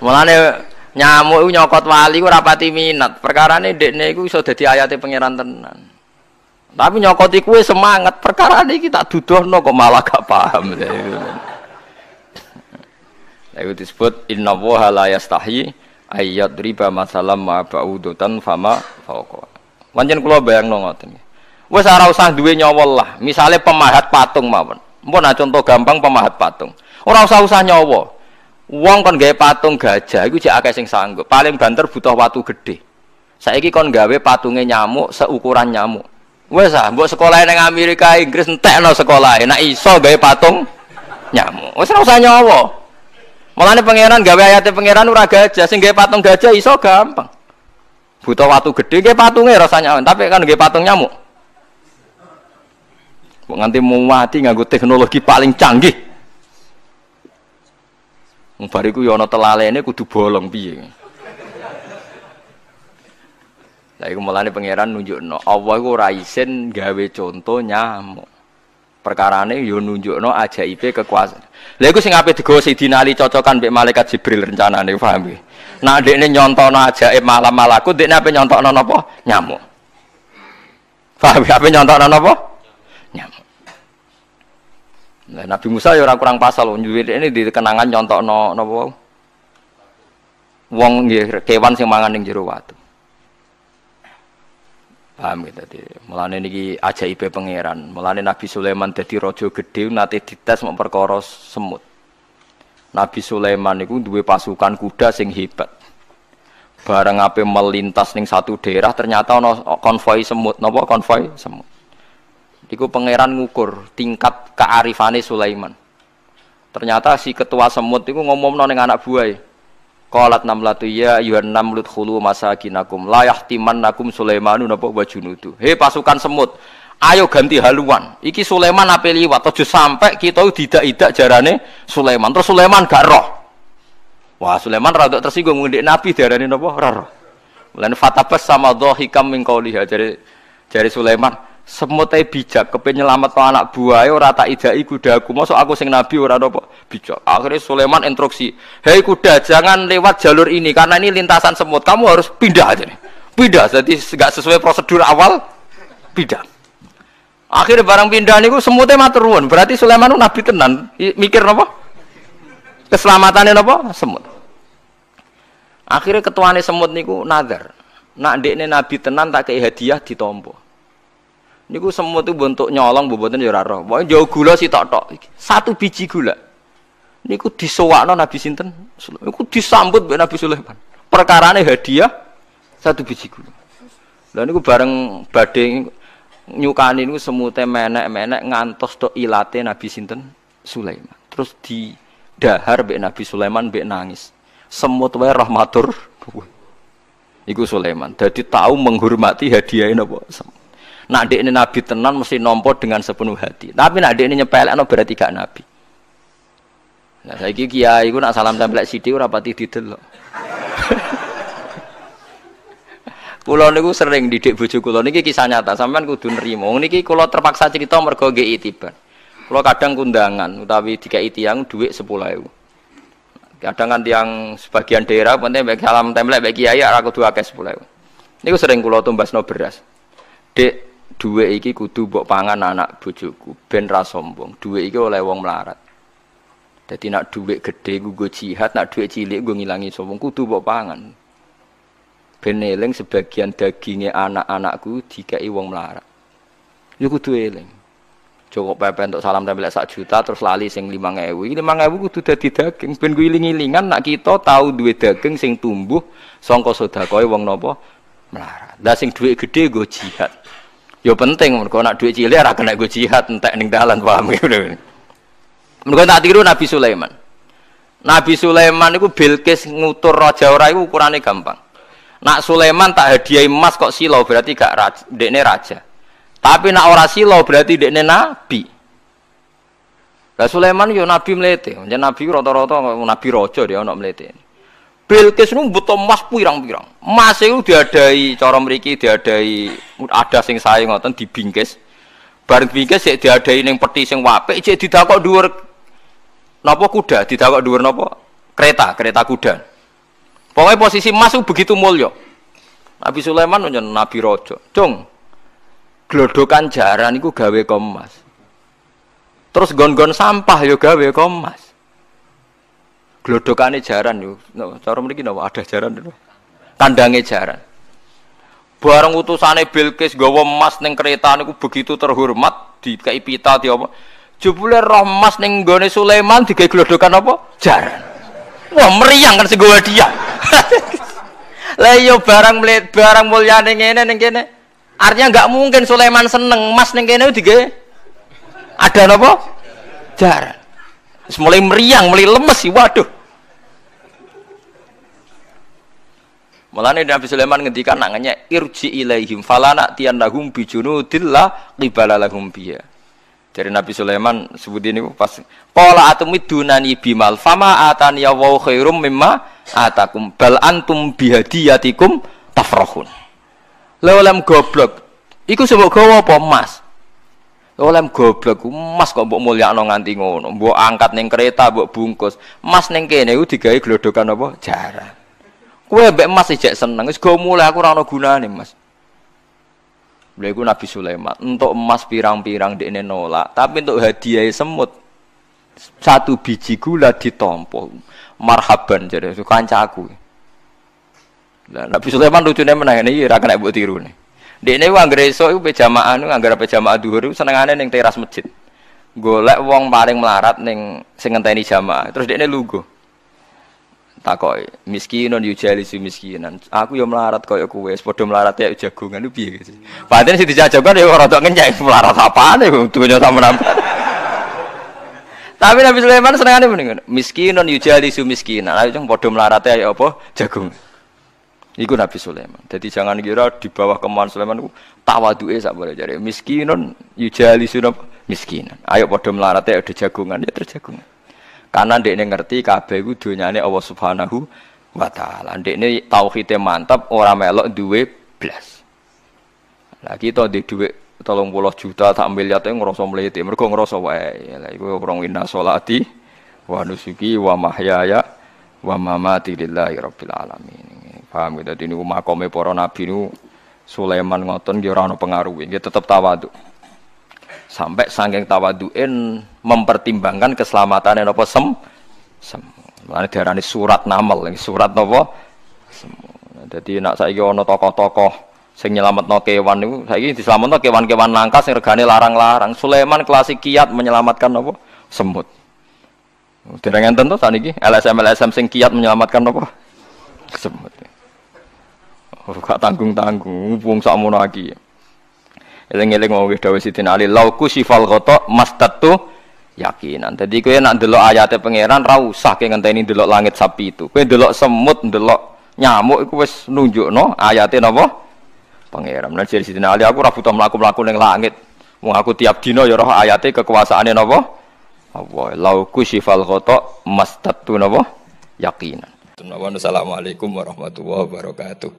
A: Mulane nyamuk iku nyokot wali ora pati minat. Perkarane dekne iku iso dadi ayate pangeran tenan. Tapi nyokoti kuwe semangat perkara ini kita dudohno kok malah gak paham. Itu disebut inna woha la yastahi ayat riba masalam ma ba'udutan fama fauqa. Pancen kula bayangno ngoten. Wes ora usah duwe nyawol lah. Misale pemahat patung mawon. Mpun contoh gampang pemahat patung. Ora usah usah nyawa. Wong kon gawe patung gajah iku jek akeh sing sanggup. Paling banter butuh watu gede. Saiki kon gawe patunge nyamuk seukuran nyamuk. Wes ah, mbok sekolah ning Amerika Inggris entekno sekolah. Nek iso gawe patung nyamuk. Wes ora usah nyawa. Mulane pangeran gawe ayate pangeran ora gajah, sing gawe patung gajah iso gampang. Butuh watu gede gawe patunge rasanya, tapi kan gawe patung nyamuk. Nganti mau mati nganggo teknologi paling canggih. Bariku ya ana telalene kudu bolong piye. Lah iku mulane pangeran nunjukno Allah iku ora isin gawe conto nyamuk. Perkarane yo nunjukno ajaibe kekuasaan. Lah iku sing ape digawa Sidina Ali cocokan mbek malaikat Jibril rencanane paham nggih. Nah dekne nyontono ajaib malam malaku dekne ape nyontokno napa? Nyamuk. Paham ape nyontokno napa? Nyamuk. Nah, Nabi Musa ya kurang pasal nyuwir ini di kenangan nyontok no no wong kewan sing mangan ning jero watu. Paham gitu tadi. Mulane niki ajaibe pangeran. Mulane Nabi Sulaiman dadi raja gedhe nate dites perkara semut. Nabi Sulaiman niku duwe pasukan kuda sing hebat. Bareng ape melintas ning satu daerah ternyata ono konvoi semut, napa konvoi semut. Iku pangeran ngukur tingkat kearifane Sulaiman. Ternyata si ketua semut itu ngomong ning anak buah. Qalat namlatu ya ayuhan namlut khulu masakinakum la yahtimannakum Sulaimanu napa wa junudu. He pasukan semut, ayo ganti haluan. Iki Sulaiman ape liwat aja sampai kita tidak-tidak jarane Sulaiman. Terus Sulaiman gak roh. Wah, Sulaiman rada tersinggung ngendik Nabi diarani napa? Ora roh. Lan fatabas sama dhahikam min qauliha jare jare Sulaiman semut bijak kepen nyelamat anak buah ora tak idai kudaku masuk aku sing nabi ora apa? Bijak. Akhirnya Sulaiman instruksi hei kuda jangan lewat jalur ini karena ini lintasan semut. Kamu harus pindah aja nih. Pindah jadi nggak sesuai prosedur awal pindah. Akhirnya barang pindah niku semutnya maturun berarti Sulaiman nabi tenan. Mikir apa keselamatannya apa semut. Akhirnya ketuane semut niku nazar. Nak dekne nabi tenan tak kayak hadiah ditompo Niku semua tuh bentuk nyolong boboten ya roh. Pokoke jauh gula sih tok tok. Satu biji gula. Niku disowakno Nabi sinten? Niku disambut mbek Nabi Sulaiman. Perkarane hadiah satu biji gula. Lah niku bareng badhe nyukani niku semute menek-menek ngantos tok ilate Nabi sinten? Sulaiman. Terus di dahar mbek Nabi Sulaiman mbek nangis. Semut wae rahmatur. Iku Sulaiman. Jadi tahu menghormati hadiah napa? Semut. Nak ini nabi tenan mesti nompo dengan sepenuh hati. Tapi nak ini nyepelek no berarti gak nabi. Nah saya kiai gue nak salam tempel sidik ora pati didelok. Kulo niku sering didik bojo kulo niki kisah nyata, sampean kudu nrimo. Niki kulo terpaksa cerita mergo nggih itiban. Kulo kadang kundangan utawi dikai tiyang dhuwit 10.000. Kadang kan tiang sebagian daerah penting baik salam template baik kiai ora kudu akeh 10.000. Niku sering kulo tumbasno beras. Dek Dua iki kudu mbok pangan anak bojoku ben ra sombong. Dua iki oleh wong melarat. Jadi nak duit gede gue jihad, nak duit cilik gue ngilangi sombong kudu mbok pangan. Ben eling sebagian dagingnya anak-anakku dikai wong melarat. Ya kudu eling. Cukup pepe untuk salam tempel sak juta terus lali sing lima ngewu. Lima ngewu kudu dadi daging. Ben gue iling-ilingan nak kita tahu duit daging sing tumbuh songko sodakoi wong nopo melarat. Lah sing duit gede gue jihad. Yo penting mergo nak duit cilik ora kena gue jihad entek ning dalan paham gitu. Mergo tak tiru Nabi Sulaiman. Nabi Sulaiman itu Bilqis ngutur raja ora iku ukurane gampang. Nak Sulaiman tak hadiah emas kok silau berarti gak raja, dekne raja. Tapi nak ora silau berarti dekne nabi. Lah Sulaiman yo nabi mlete. Jeneng nabi rata-rata nabi raja dia ono mlete. Bilqis nu butuh emas pirang-pirang. Emas itu diadai cara mriki diadai ada sing sae ngoten dibingkis. Bareng bingkis sik diadai ning peti sing apik cek didakok dhuwur napa kuda, didakok dhuwur napa? Kereta, kereta kuda. Pokoknya posisi emas itu begitu mulia. Nabi Sulaiman nunjuk Nabi Rojo. Cung, glodokan jaran itu gawe kemas. Terus gon-gon sampah yo gawe kemas. Glodokane jaran yo. No, cara mriki napa ada jaran itu. Tandange jaran. Bareng utusane Bilqis gawa emas ning kereta niku begitu terhormat dikai pita di apa. Jebule roh emas ning gone Sulaiman digawe glodokan apa? Jaran. Wah, meriang kan sing dia. Lah yo iya, barang melihat barang mulyane ngene ning kene. Artinya enggak mungkin Sulaiman seneng emas ning kene digawe ada napa? Jaran. Mulai meriang, mulai lemes sih, waduh. Mulane Nabi Sulaiman ngendikan nanganya irji ilaihim falana tiyanahum bijunudillah qibala lahum biya. Dari Nabi Sulaiman sebut ini pas qala atumidunani bimal fama atani ya wa khairum mimma atakum bal antum bihadiyatikum tafrahun. Lewalem goblok. Iku sebab gawa apa emas? Lewalem goblok emas kok mbok mulyakno nganti ngono. Mbok angkat ning kereta, mbok bungkus. Emas ning kene iku digawe glodokan apa? Jarang. Kue mbek emas ijek seneng, wis go mulai aku ora ana gunane, Mas. Lha iku Nabi Sulaiman, untuk emas pirang-pirang dekne nolak, tapi untuk hadiah semut satu biji gula ditompo. Marhaban jadi itu kancaku. Lah Nabi Sulaiman lucune menang ini ora kena mbok tiru ne. Dekne ku anggere esuk iku pejamaah nu anggere pejamaah dhuwur senengane ning teras masjid. Golek wong paling melarat ning sing ngenteni jamaah. Terus dekne lugu takoki miskinon yujali si miskinan. Aku yo melarat koyo kowe padha melarat ya jagongan lu piye padahal sing dijajakan ya ora tok ngenyek melarat apane dunya sama tapi Nabi Sulaiman senengane mendingan miskinon yujali si miskinan. Ayo jeng padha melarat ya apa? Jagung Iku Nabi Sulaiman. Jadi jangan kira di bawah kemauan Sulaiman itu tawaduke sak boleh jadi miskinon yujali sunap miskinan. Ayo padha melarat ya ada jagungan ya terjagungan. Karena ndekne ngerti kabeh iku donyane Allah Subhanahu wa taala. Ndekne tauhide mantap ora melok duwe blas. Lah kita di duwe 30 juta tak miliar itu ngerasa meliti mereka ngerasa wae. Lah iku orang wina solati wa nusuki wa mahyaya wa mamati lillahi rabbil alamin. Paham gitu ini makome para nabi nu Sulaiman ngoton dia orang pengaruh. Dia tetap tawadu sampai saking tawaduin mempertimbangkan keselamatan apa sem sem Mulane diarani surat namal, surat napa? Jadi nak saiki ana tokoh-tokoh sing nyelametno kewan niku saiki diselametno kewan-kewan langka sing regane larang-larang. Sulaiman klasik kiat menyelamatkan apa? Semut. Dereng enten to saniki LSM LSM sing kiat menyelamatkan apa? Semut. Ora tanggung-tanggung, wong sakmono iki. Eling-eling mau wis dawuh Sidin Ali, lauku sifal ghata mastatu yakinan. Jadi kowe nak ndelok ayate pangeran ra usah ke ngenteni ndelok langit sapi itu. Kowe ndelok semut, ndelok nyamuk iku wis nunjukno ayate napa? Pangeran. Nah jadi Sidin Ali aku ora butuh mlaku-mlaku ning langit. Wong aku tiap dina ya roh ayate kekuasaane napa? Allah. Lauku sifal ghata mastatu napa? Yakinan. Assalamualaikum warahmatullahi wabarakatuh.